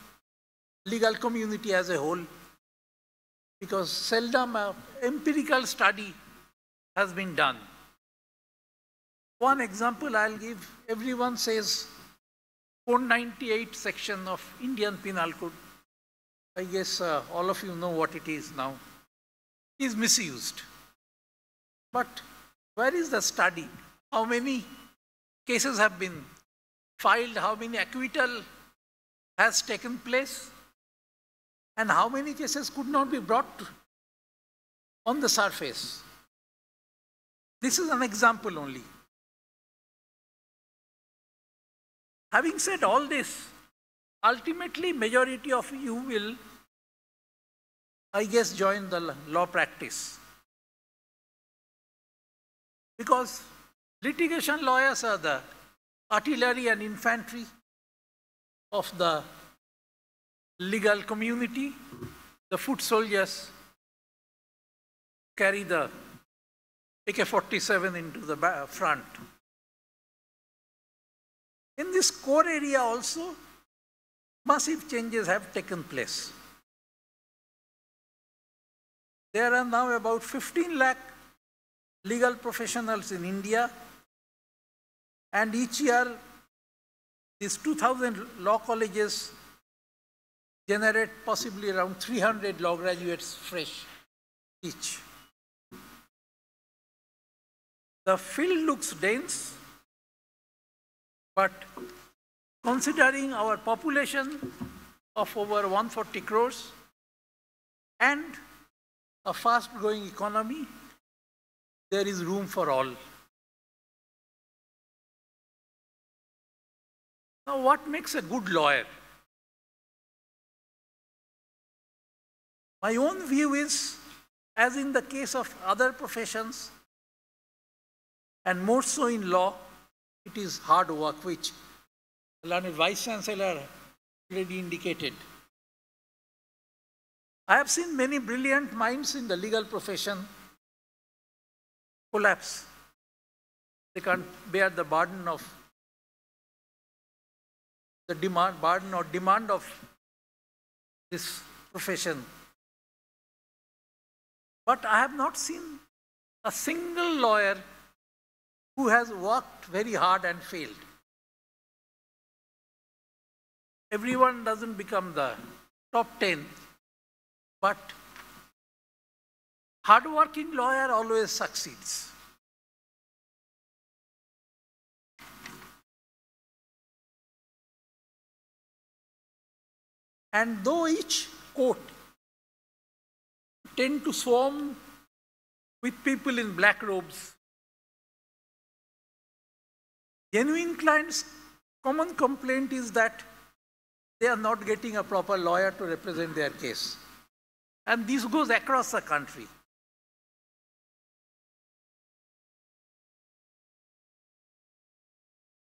legal community as a whole, because seldom empirical study has been done. One example I'll give, everyone says 498 section of Indian Penal Code. I guess uh, all of you know what it is now. Is misused. But where is the study? How many cases have been filed? How many acquittal has taken place? And how many cases could not be brought on the surface? This is an example only. Having said all this, ultimately majority of you will, I guess, join the law practice. Because litigation lawyers are the artillery and infantry of the legal community. The foot soldiers carry the AK-47 into the front. In this core area also, massive changes have taken place. There are now about 15 lakh legal professionals in India, and each year these 2000 law colleges generate possibly around 300 law graduates fresh each. The field looks dense, but considering our population of over 140 crores and a fast-growing economy, there is room for all. Now, what makes a good lawyer? My own view is, as in the case of other professions, and more so in law, it is hard work, which learned Vice Chancellor already indicated. I have seen many brilliant minds in the legal profession collapse. They can't bear the burden of the demand, burden or demand of this profession. But I have not seen a single lawyer who has worked very hard and failed. Everyone doesn't become the top 10, but hardworking lawyer always succeeds. And though each court tend to swarm with people in black robes, genuine clients' common complaint is that they are not getting a proper lawyer to represent their case. And this goes across the country.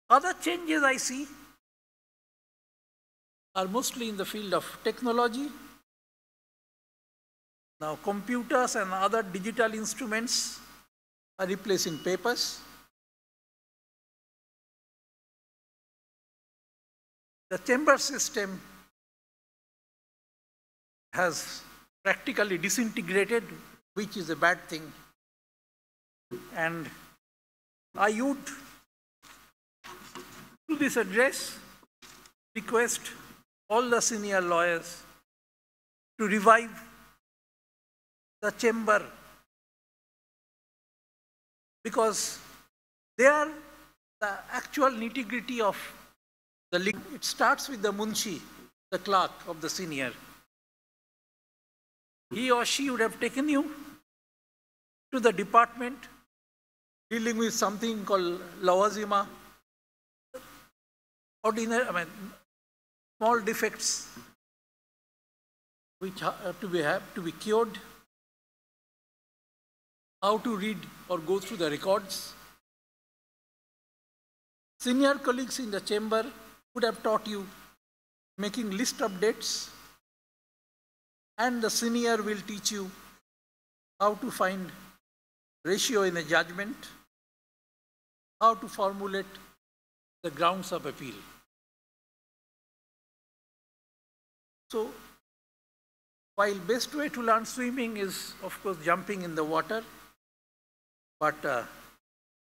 Other changes I see are mostly in the field of technology. Now, computers and other digital instruments are replacing papers. The chamber system has practically disintegrated, which is a bad thing. And I would, through this address, request all the senior lawyers to revive the chamber because they are the actual nitty gritty of the league. It starts with the munshi, the clerk of the senior. He or she would have taken you to the department dealing with something called lawazima, ordinary, I mean, small defects which have to be, have to be cured, how to read or go through the records. Senior colleagues in the chamber would have taught you making list updates, and the senior will teach you how to find ratio in a judgment, how to formulate the grounds of appeal. So, while best way to learn swimming is, of course, jumping in the water, but uh,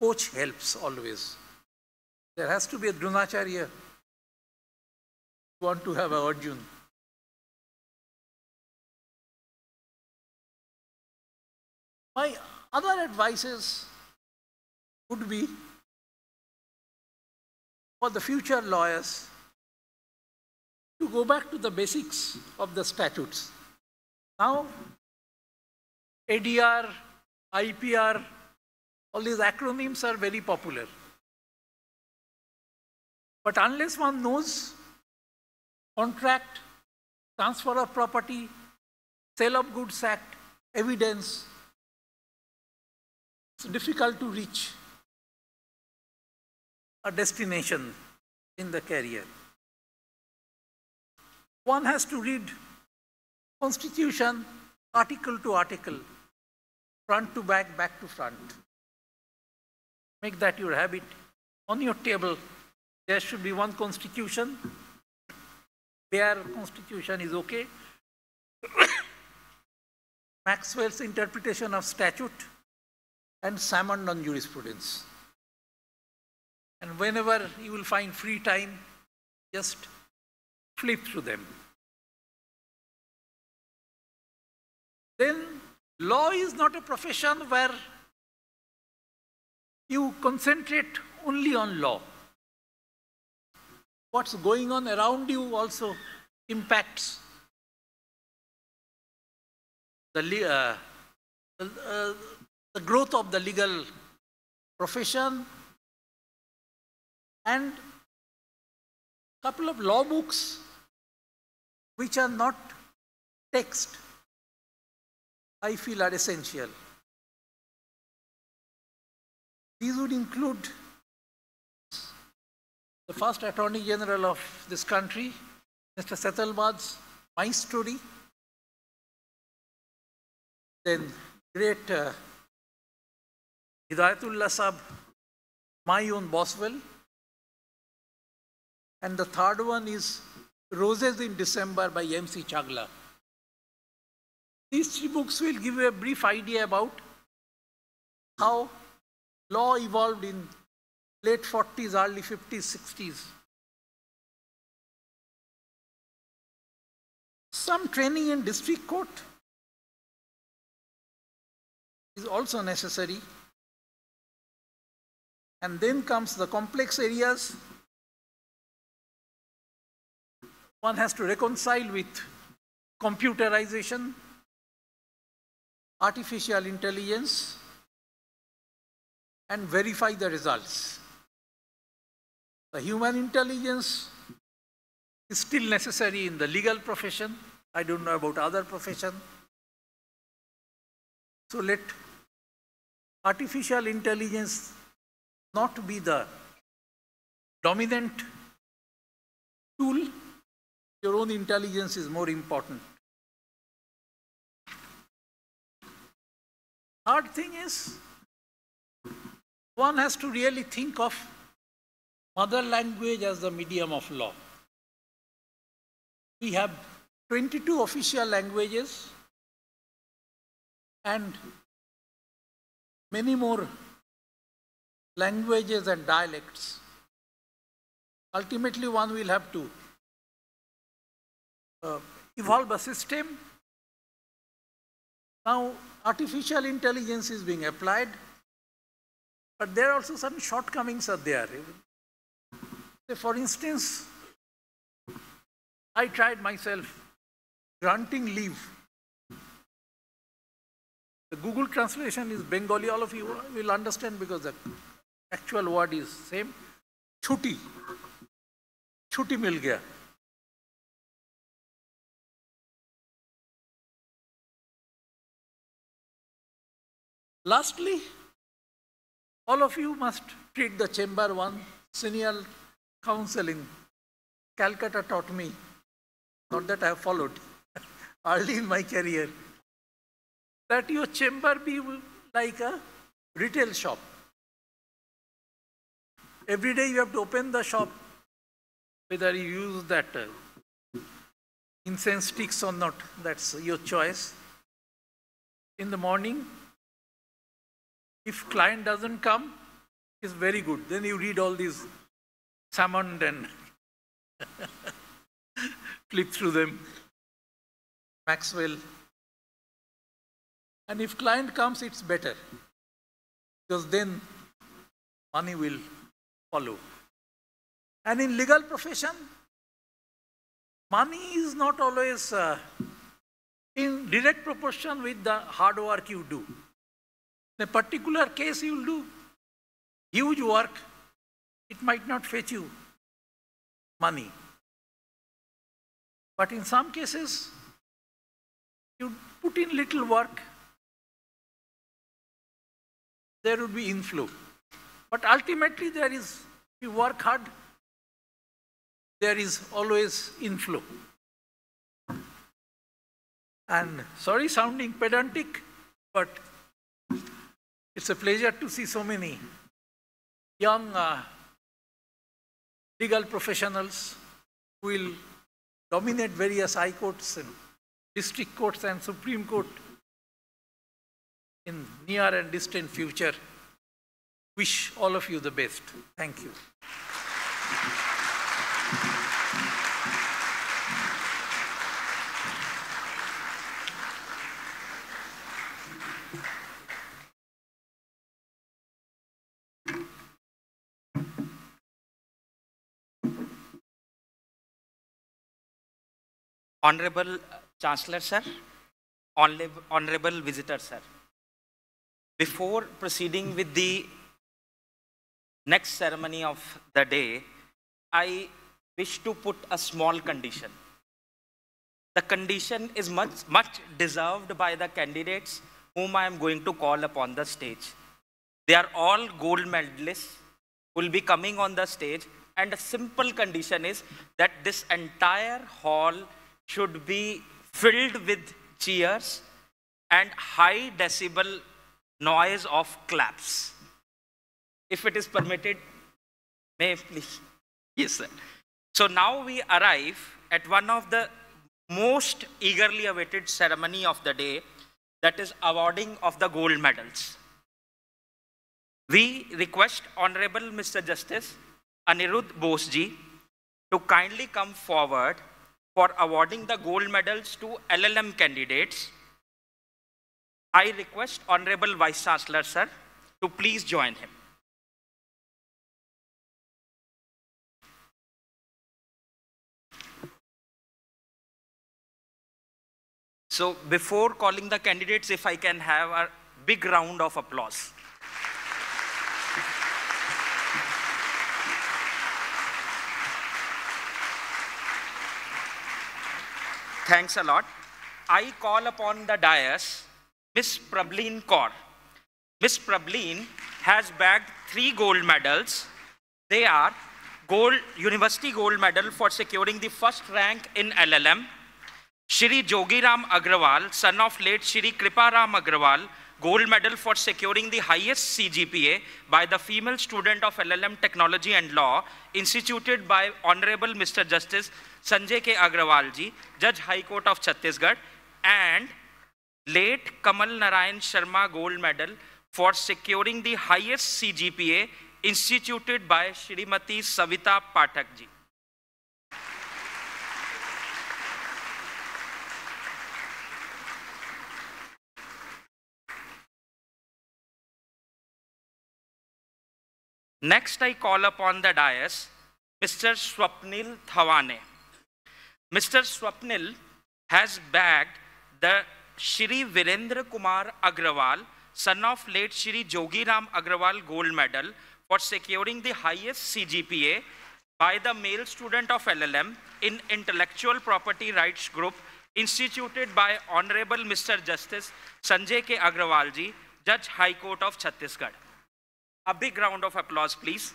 coach helps always. There has to be a Dronacharya want to have a Arjun. My other advices would be for the future lawyers to go back to the basics of the statutes. Now, ADR, IPR, all these acronyms are very popular. But unless one knows contract, transfer of property, sale of goods act, evidence, it's difficult to reach a destination in the career. One has to read constitution article to article, front to back, back to front. Make that your habit. On your table, there should be one constitution. Bare constitution is okay. *coughs* Maxwell's interpretation of statute and Salmond on jurisprudence. And whenever you will find free time, just flip through them. Then law is not a profession where you concentrate only on law. What's going on around you also impacts the, uh, uh, the growth of the legal profession and a couple of law books which are not text, I feel are essential. These would include the first Attorney General of this country, Mr. Setalvad's My Story, then great uh, Hidayatullah My Own Boswell, and the third one is Roses in December by M.C. Chagla. These three books will give you a brief idea about how law evolved in late 40s, early 50s, 60s. Some training in district court is also necessary. And then comes the complex areas. One has to reconcile with computerization, artificial intelligence, and verify the results. The human intelligence is still necessary in the legal profession. I don't know about other profession. So let artificial intelligence not be the dominant tool. Your own intelligence is more important. Third thing is one has to really think of mother language as the medium of law. We have 22 official languages and many more languages and dialects. Ultimately, one will have to uh, evolve a system. Now, artificial intelligence is being applied, but there are also some shortcomings are there. For instance, I tried myself granting leave. The Google translation is Bengali, all of you will understand because the actual word is same. Chuti. Chuti mil gaya. Lastly, all of you must treat the chamber one senior counsel in Calcutta taught me, not that I have followed *laughs* early in my career, that your chamber be like a retail shop. Every day you have to open the shop, whether you use that uh, incense sticks or not, that's your choice. In the morning, if client doesn't come, it's very good. Then you read all these Salmond and flip through them. Maxwell. And if client comes, it's better. Because then money will follow. And in legal profession, money is not always uh, in direct proportion with the hard work you do. In a particular case, you will do huge work. It might not fetch you money. But in some cases, you put in little work, there would be inflow. But ultimately, there is, if you work hard, there is always inflow. And sorry sounding pedantic, but it's a pleasure to see so many young uh, legal professionals who will dominate various high courts and district courts and Supreme Court in near and distant future. Wish all of you the best. Thank you. Honorable uh, Chancellor, sir, honorable, honorable visitor, sir. Before proceeding with the next ceremony of the day, I wish to put a small condition. The condition is much, much deserved by the candidates whom I am going to call upon the stage. They are all gold medalists, will be coming on the stage, and a simple condition is that this entire hall should be filled with cheers and high decibel noise of claps. If it is permitted, may please. Yes, sir. So now we arrive at one of the most eagerly awaited ceremony of the day, that is awarding of the gold medals. We request Honorable Mr. Justice Anirudh Boseji to kindly come forward for awarding the gold medals to LLM candidates. I request Honorable Vice Chancellor, sir, to please join him. So before calling the candidates, if I can have a big round of applause. Thanks a lot. I call upon the dais Miss Prableen Kaur. Miss Prableen has bagged three gold medals. They are gold university gold medal for securing the first rank in LLM. Shri Jogiram Agrawal, son of late Shri Kriparam Agrawal, gold medal for securing the highest CGPA by the female student of LLM Technology and Law, instituted by Honorable Mr. Justice Sanjay K. Agrawal ji, Judge High Court of Chhattisgarh, and late Kamal Narayan Sharma gold medal for securing the highest CGPA instituted by Shrimati Savita Pathak ji. Next, I call upon the dais Mr. Swapnil Thawane. Mr. Swapnil has bagged the Shri Virendra Kumar Agrawal, son of late Shri Jogiram Agrawal Gold Medal for securing the highest CGPA by the male student of LLM in Intellectual Property Rights Group instituted by Honorable Mr. Justice Sanjay K. Agrawal ji, Judge High Court of Chhattisgarh. A big round of applause, please.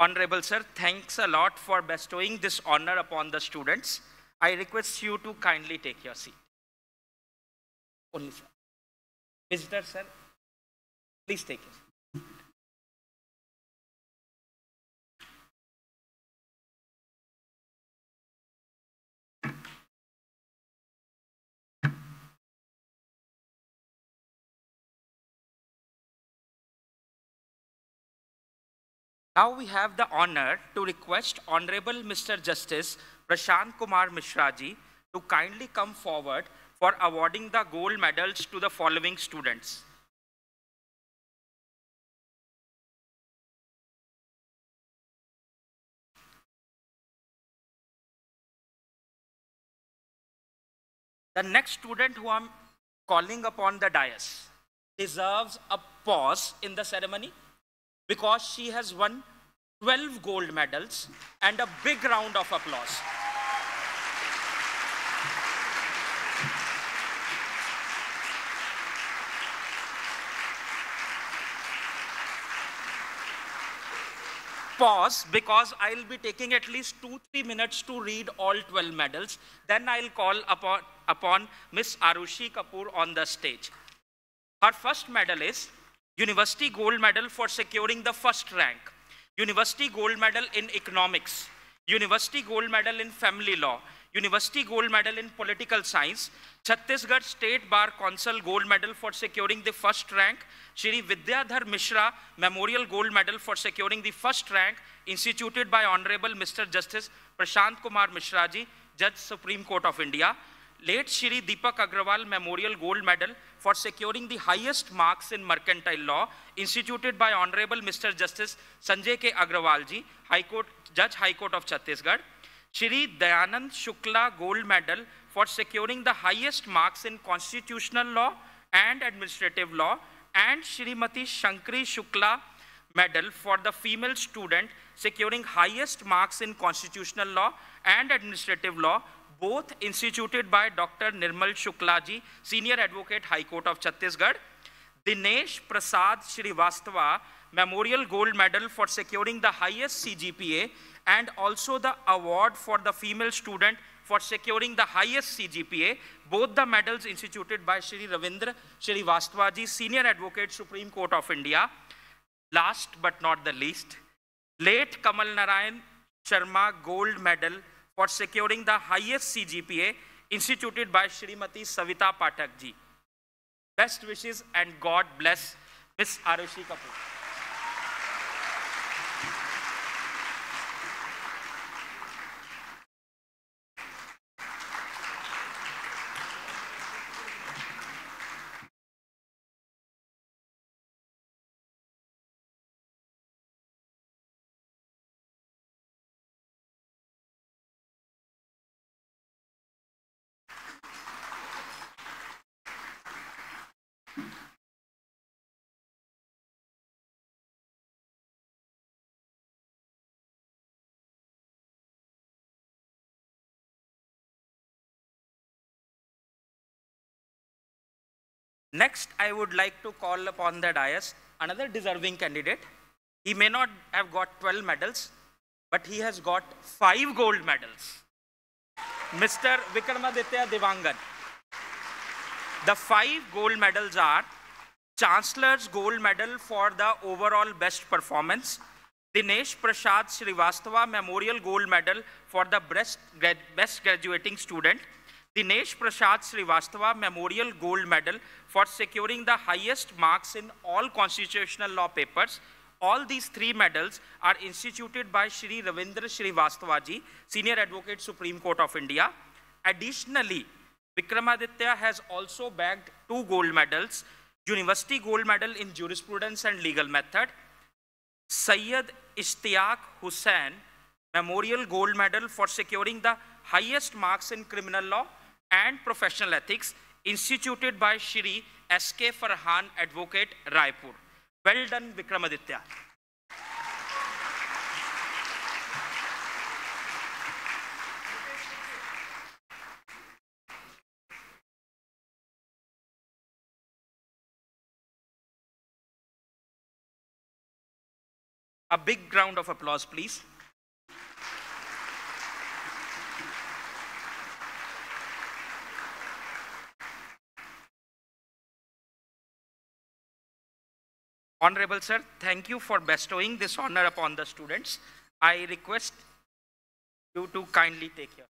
Honorable Sir, thanks a lot for bestowing this honor upon the students. I request you to kindly take your seat. Only, sir. Visitor, sir, please take your seat. Now we have the honor to request Honorable Mr. Justice Prashant Kumar Mishraji to kindly come forward for awarding the gold medals to the following students. The next student who I'm calling upon the dais deserves a pause in the ceremony because she has won 12 gold medals and a big round of applause. Pause because I'll be taking at least two, three minutes to read all 12 medals. Then I'll call upon, upon Miss Arushi Kapoor on the stage. Her first medal is University Gold Medal for securing the first rank. University Gold Medal in Economics. University Gold Medal in Family Law. University Gold Medal in Political Science. Chhattisgarh State Bar Council Gold Medal for securing the first rank. Shri Vidyadhar Mishra Memorial Gold Medal for securing the first rank instituted by Honorable Mr. Justice Prashant Kumar Mishra ji, Judge Supreme Court of India. Late Shri Deepak Agrawal Memorial Gold Medal for securing the highest marks in mercantile law instituted by Honorable Mr. Justice Sanjay K. Agrawal ji, High Court, Judge High Court of Chhattisgarh. Shri Dayanand Shukla Gold Medal for for securing the highest marks in constitutional law and administrative law, and Shrimati Shankari Shukla Medal for the female student securing highest marks in constitutional law and administrative law, both instituted by Dr. Nirmal Shuklaji, Senior Advocate, High Court of Chhattisgarh. Dinesh Prasad Srivastava Memorial Gold Medal for securing the highest CGPA and also the award for the female student for securing the highest CGPA. Both the medals instituted by Shri Ravindra Srivastava ji, Senior Advocate, Supreme Court of India. Last but not the least, late Kamal Narayan Sharma Gold Medal for securing the highest CGPA instituted by Shrimati Savita Pathak ji. Best wishes and God bless Miss Arushi Kapoor. Next, I would like to call upon the dais another deserving candidate. He may not have got 12 medals, but he has got five gold medals. Mr. Vikramaditya Devangan. The five gold medals are Chancellor's Gold Medal for the overall best performance, Dinesh Prasad Srivastava Memorial Gold Medal for the best, best graduating student, Dinesh Prasad Srivastava Memorial Gold Medal for securing the highest marks in all constitutional law papers. All these three medals are instituted by Shri Ravindra Srivastava ji, Senior Advocate, Supreme Court of India. Additionally, Vikramaditya has also bagged two gold medals, University Gold Medal in Jurisprudence and Legal Method, Sayyid Ishtiaq Hussain Memorial Gold Medal for securing the highest marks in criminal law and professional ethics instituted by Shri S.K. Farhan Advocate Raipur. Well done, Vikramaditya. A big round of applause, please. Honorable Sir, thank you for bestowing this honor upon the students. I request you to kindly take your.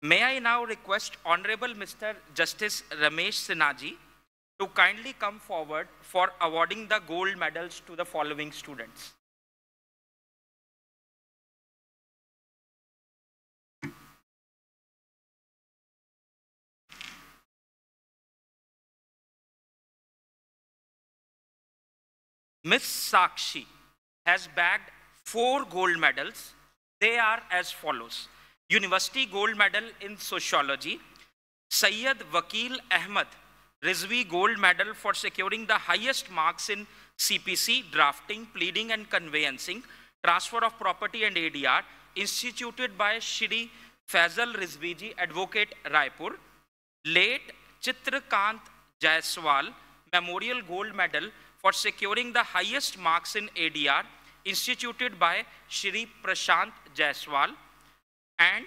May I now request Honorable Mr. Justice Ramesh Sinhaji to kindly come forward for awarding the gold medals to the following students. Miss Sakshi has bagged four gold medals. They are as follows. University Gold Medal in Sociology, Sayyid Wakil Ahmad Rizvi Gold Medal for securing the highest marks in CPC, drafting, pleading and conveyancing, transfer of property and ADR, instituted by Shri Faisal Rizviji, Advocate Raipur. Late Chitrakant Jaiswal Memorial Gold Medal for securing the highest marks in ADR instituted by Shri Prashant Jaiswal and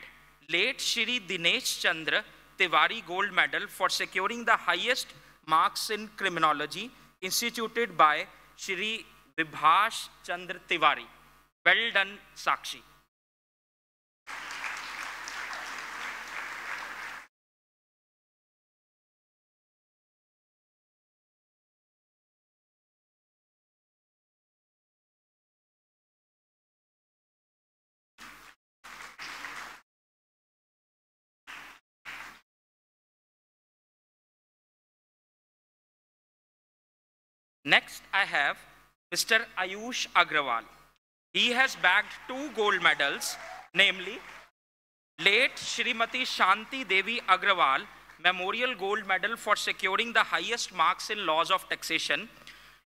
late Shri Dinesh Chandra Tiwari Gold Medal for securing the highest marks in criminology instituted by Shri Vibhash Chandra Tiwari. Well done, Sakshi. Next, I have Mr. Ayush Agrawal. He has bagged two gold medals, namely late Shrimati Shanti Devi Agrawal Memorial Gold Medal for securing the highest marks in laws of taxation,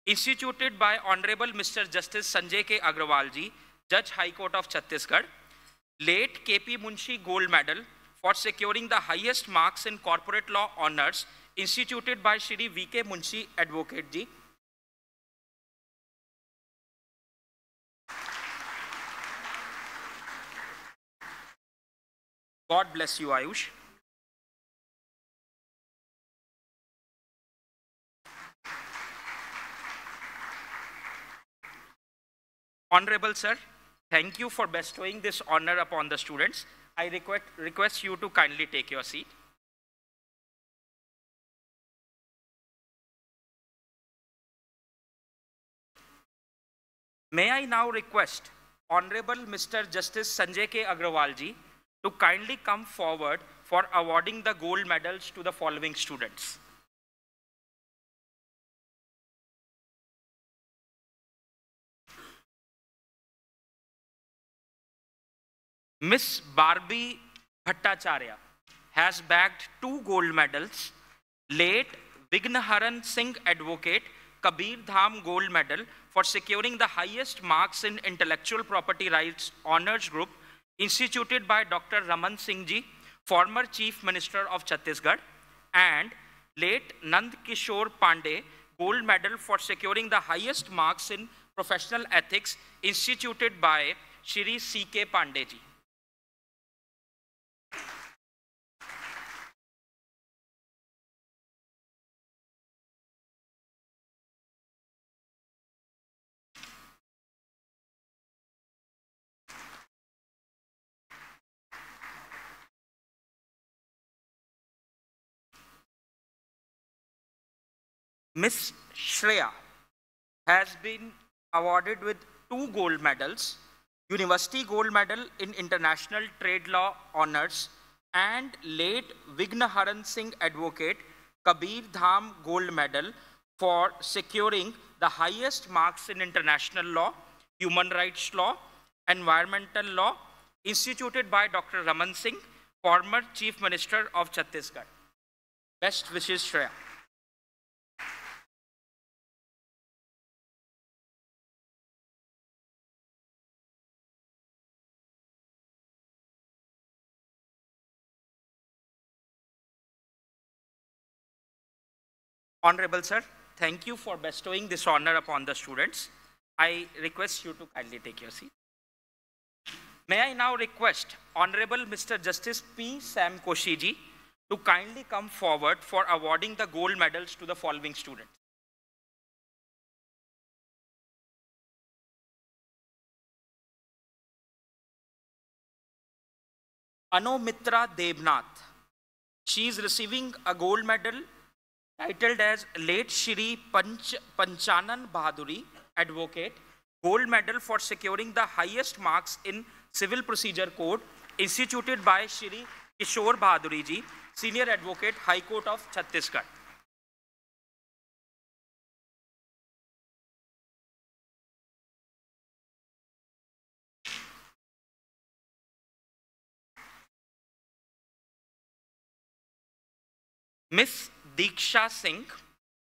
instituted by Honorable Mr. Justice Sanjay K. Agrawal ji, Judge High Court of Chhattisgarh. Late KP Munshi Gold Medal for securing the highest marks in corporate law honors, instituted by Shri V.K. Munshi Advocate ji. God bless you, Ayush. Honorable Sir, thank you for bestowing this honor upon the students. I request, request you to kindly take your seat. May I now request Honorable Mr. Justice Sanjay K. Agrawal ji to kindly come forward for awarding the gold medals to the following students. Miss Barbie Bhattacharya has bagged two gold medals. Late Vignaharan Singh Advocate Kabir Dham Gold Medal for securing the highest marks in intellectual property rights honors group instituted by Dr. Raman Singh ji, former Chief Minister of Chhattisgarh, and late Nand Kishore Pandey Gold Medal for securing the highest marks in professional ethics instituted by Shri C.K. Pandey ji. Miss Shreya has been awarded with two gold medals, University Gold Medal in International Trade Law Honors and late Vignaharan Singh Advocate Kabir Dham Gold Medal for securing the highest marks in international law, human rights law, environmental law, instituted by Dr. Raman Singh, former Chief Minister of Chhattisgarh. Best wishes, Shreya. Honorable Sir, thank you for bestowing this honor upon the students. I request you to kindly take your seat. May I now request Honorable Mr. Justice P. Sam Koshyji to kindly come forward for awarding the gold medals to the following students. Anomitra Devnath. She is receiving a gold medal titled as late Shri Panch, Panchanan Bahaduri, advocate, gold medal for securing the highest marks in Civil Procedure Code instituted by Shri Kishore Bahaduri ji, Senior Advocate, High Court of Chhattisgarh. Miss Diksha Singh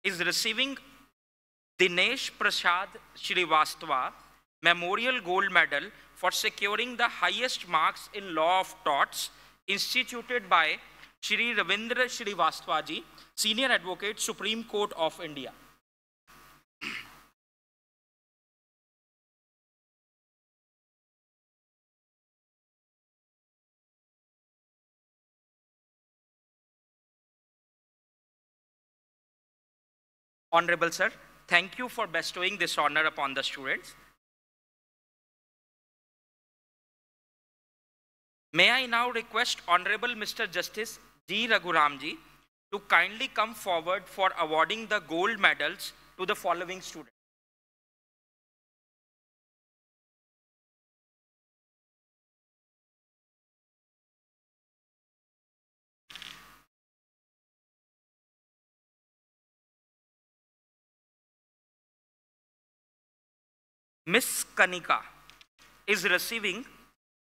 is receiving Dinesh Prasad Srivastava Memorial Gold Medal for securing the highest marks in Law of Torts instituted by Shri Ravindra Srivastava ji, Senior Advocate, Supreme Court of India. Honorable Sir, thank you for bestowing this honor upon the students. May I now request Honorable Mr. Justice G. Raghuramji to kindly come forward for awarding the gold medals to the following students. Miss Kanika is receiving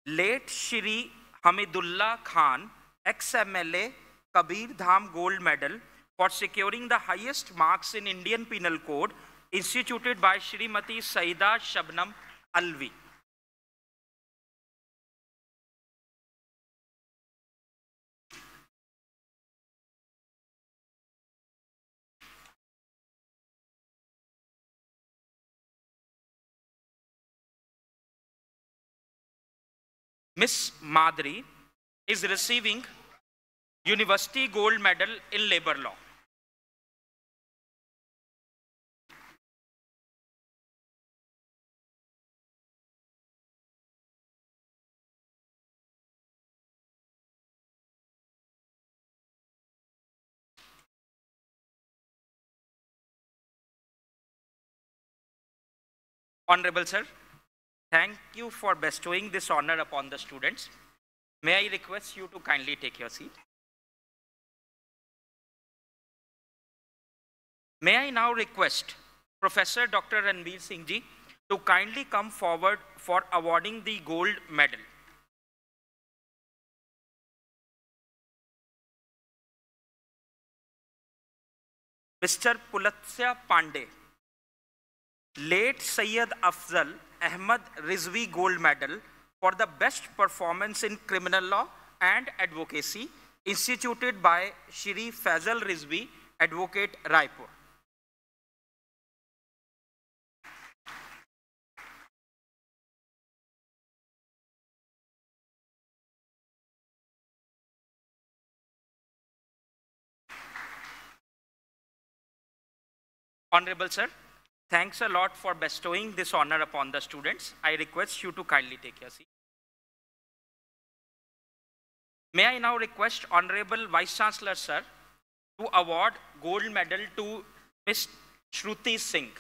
late Shri Hamidullah Khan, ex-MLA, Kabir Dham Gold Medal for securing the highest marks in Indian Penal Code instituted by Shrimati Saida Shabnam Alvi. Miss Madri is receiving University Gold Medal in Labor Law. Honorable Sir, thank you for bestowing this honor upon the students. May I request you to kindly take your seat? May I now request Professor Dr. Ranveer Singh ji to kindly come forward for awarding the gold medal. Mr. Pulastya Pandey, late Sayyid Afzal Ahmad Rizvi Gold Medal for the best performance in criminal law and advocacy instituted by Shri Fazal Rizvi, Advocate Raipur. Honorable Sir, thanks a lot for bestowing this honor upon the students. I request you to kindly take your seat. May I now request Honorable Vice Chancellor Sir to award gold medal to Ms. Shruti Singh.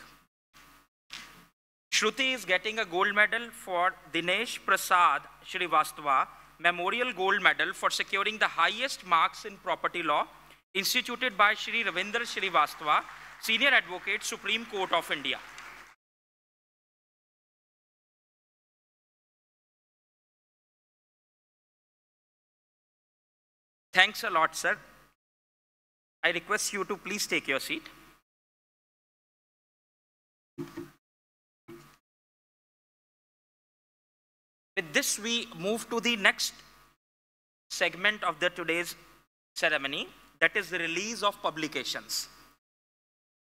Shruti is getting a gold medal for Dinesh Prasad Srivastava Memorial Gold Medal for securing the highest marks in property law instituted by Shri Ravindra Srivastava Senior Advocate, Supreme Court of India. Thanks a lot, sir. I request you to please take your seat. With this, we move to the next segment of the today's ceremony, that is the release of publications.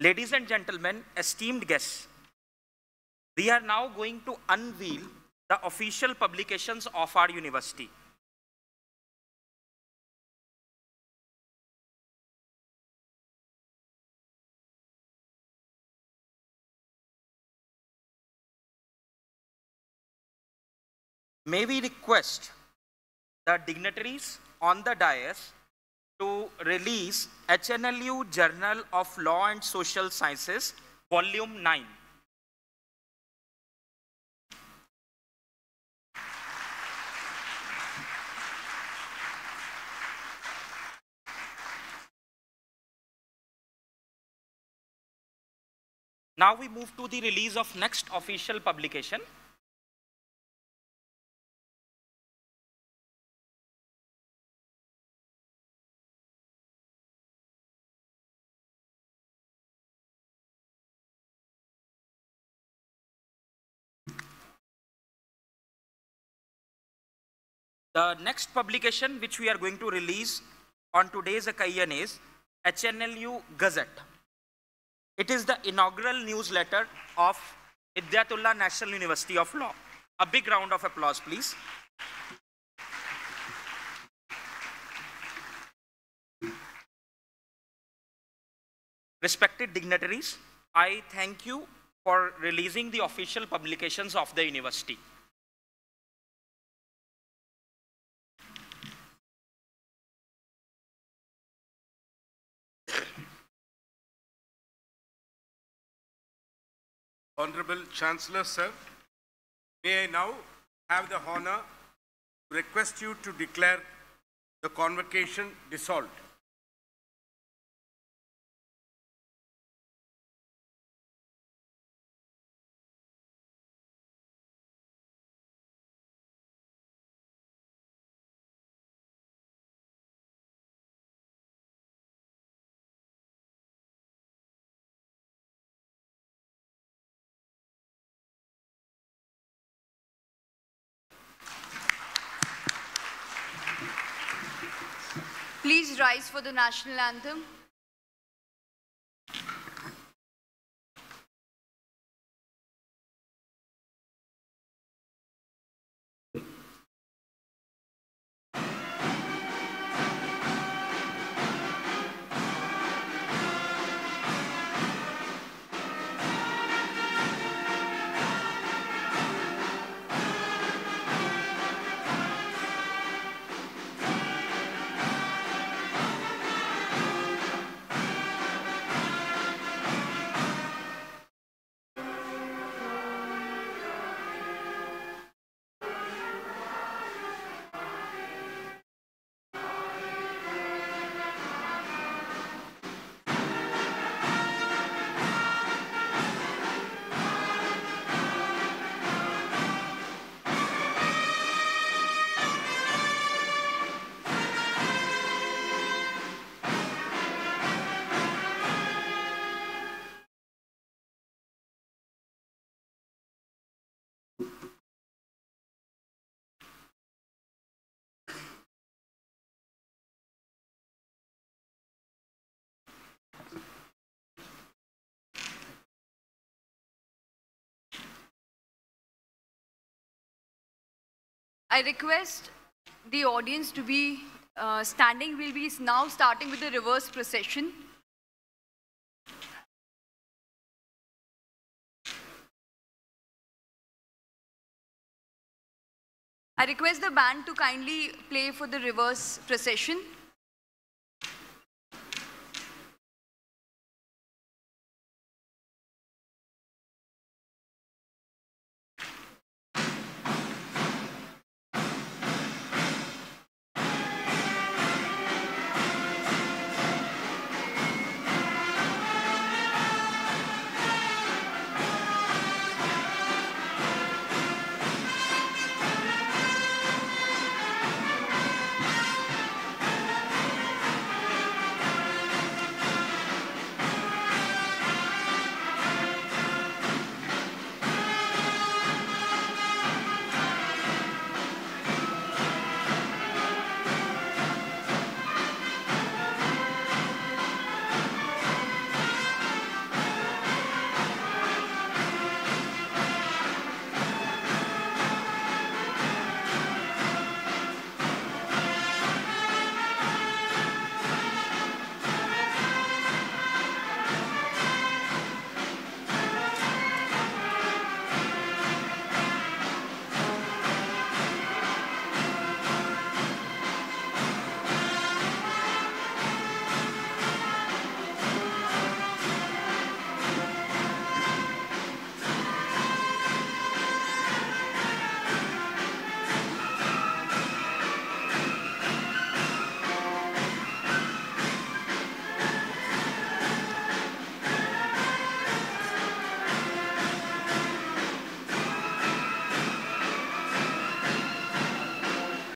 Ladies and gentlemen, esteemed guests, we are now going to unveil the official publications of our university. May we request the dignitaries on the dais to release HNLU Journal of Law and Social Sciences, Volume 9. Now we move to the release of next official publication, The next publication which we are going to release on today's occasion is HNLU Gazette. It is the inaugural newsletter of Hidayatullah National University of Law. A big round of applause, please. Respected dignitaries, I thank you for releasing the official publications of the university. Honorable Chancellor, sir, may I now have the honor to request you to declare the convocation dissolved. Please rise for the national anthem. I request the audience to be uh, standing. We'll be now starting with the reverse procession. I request the band to kindly play for the reverse procession.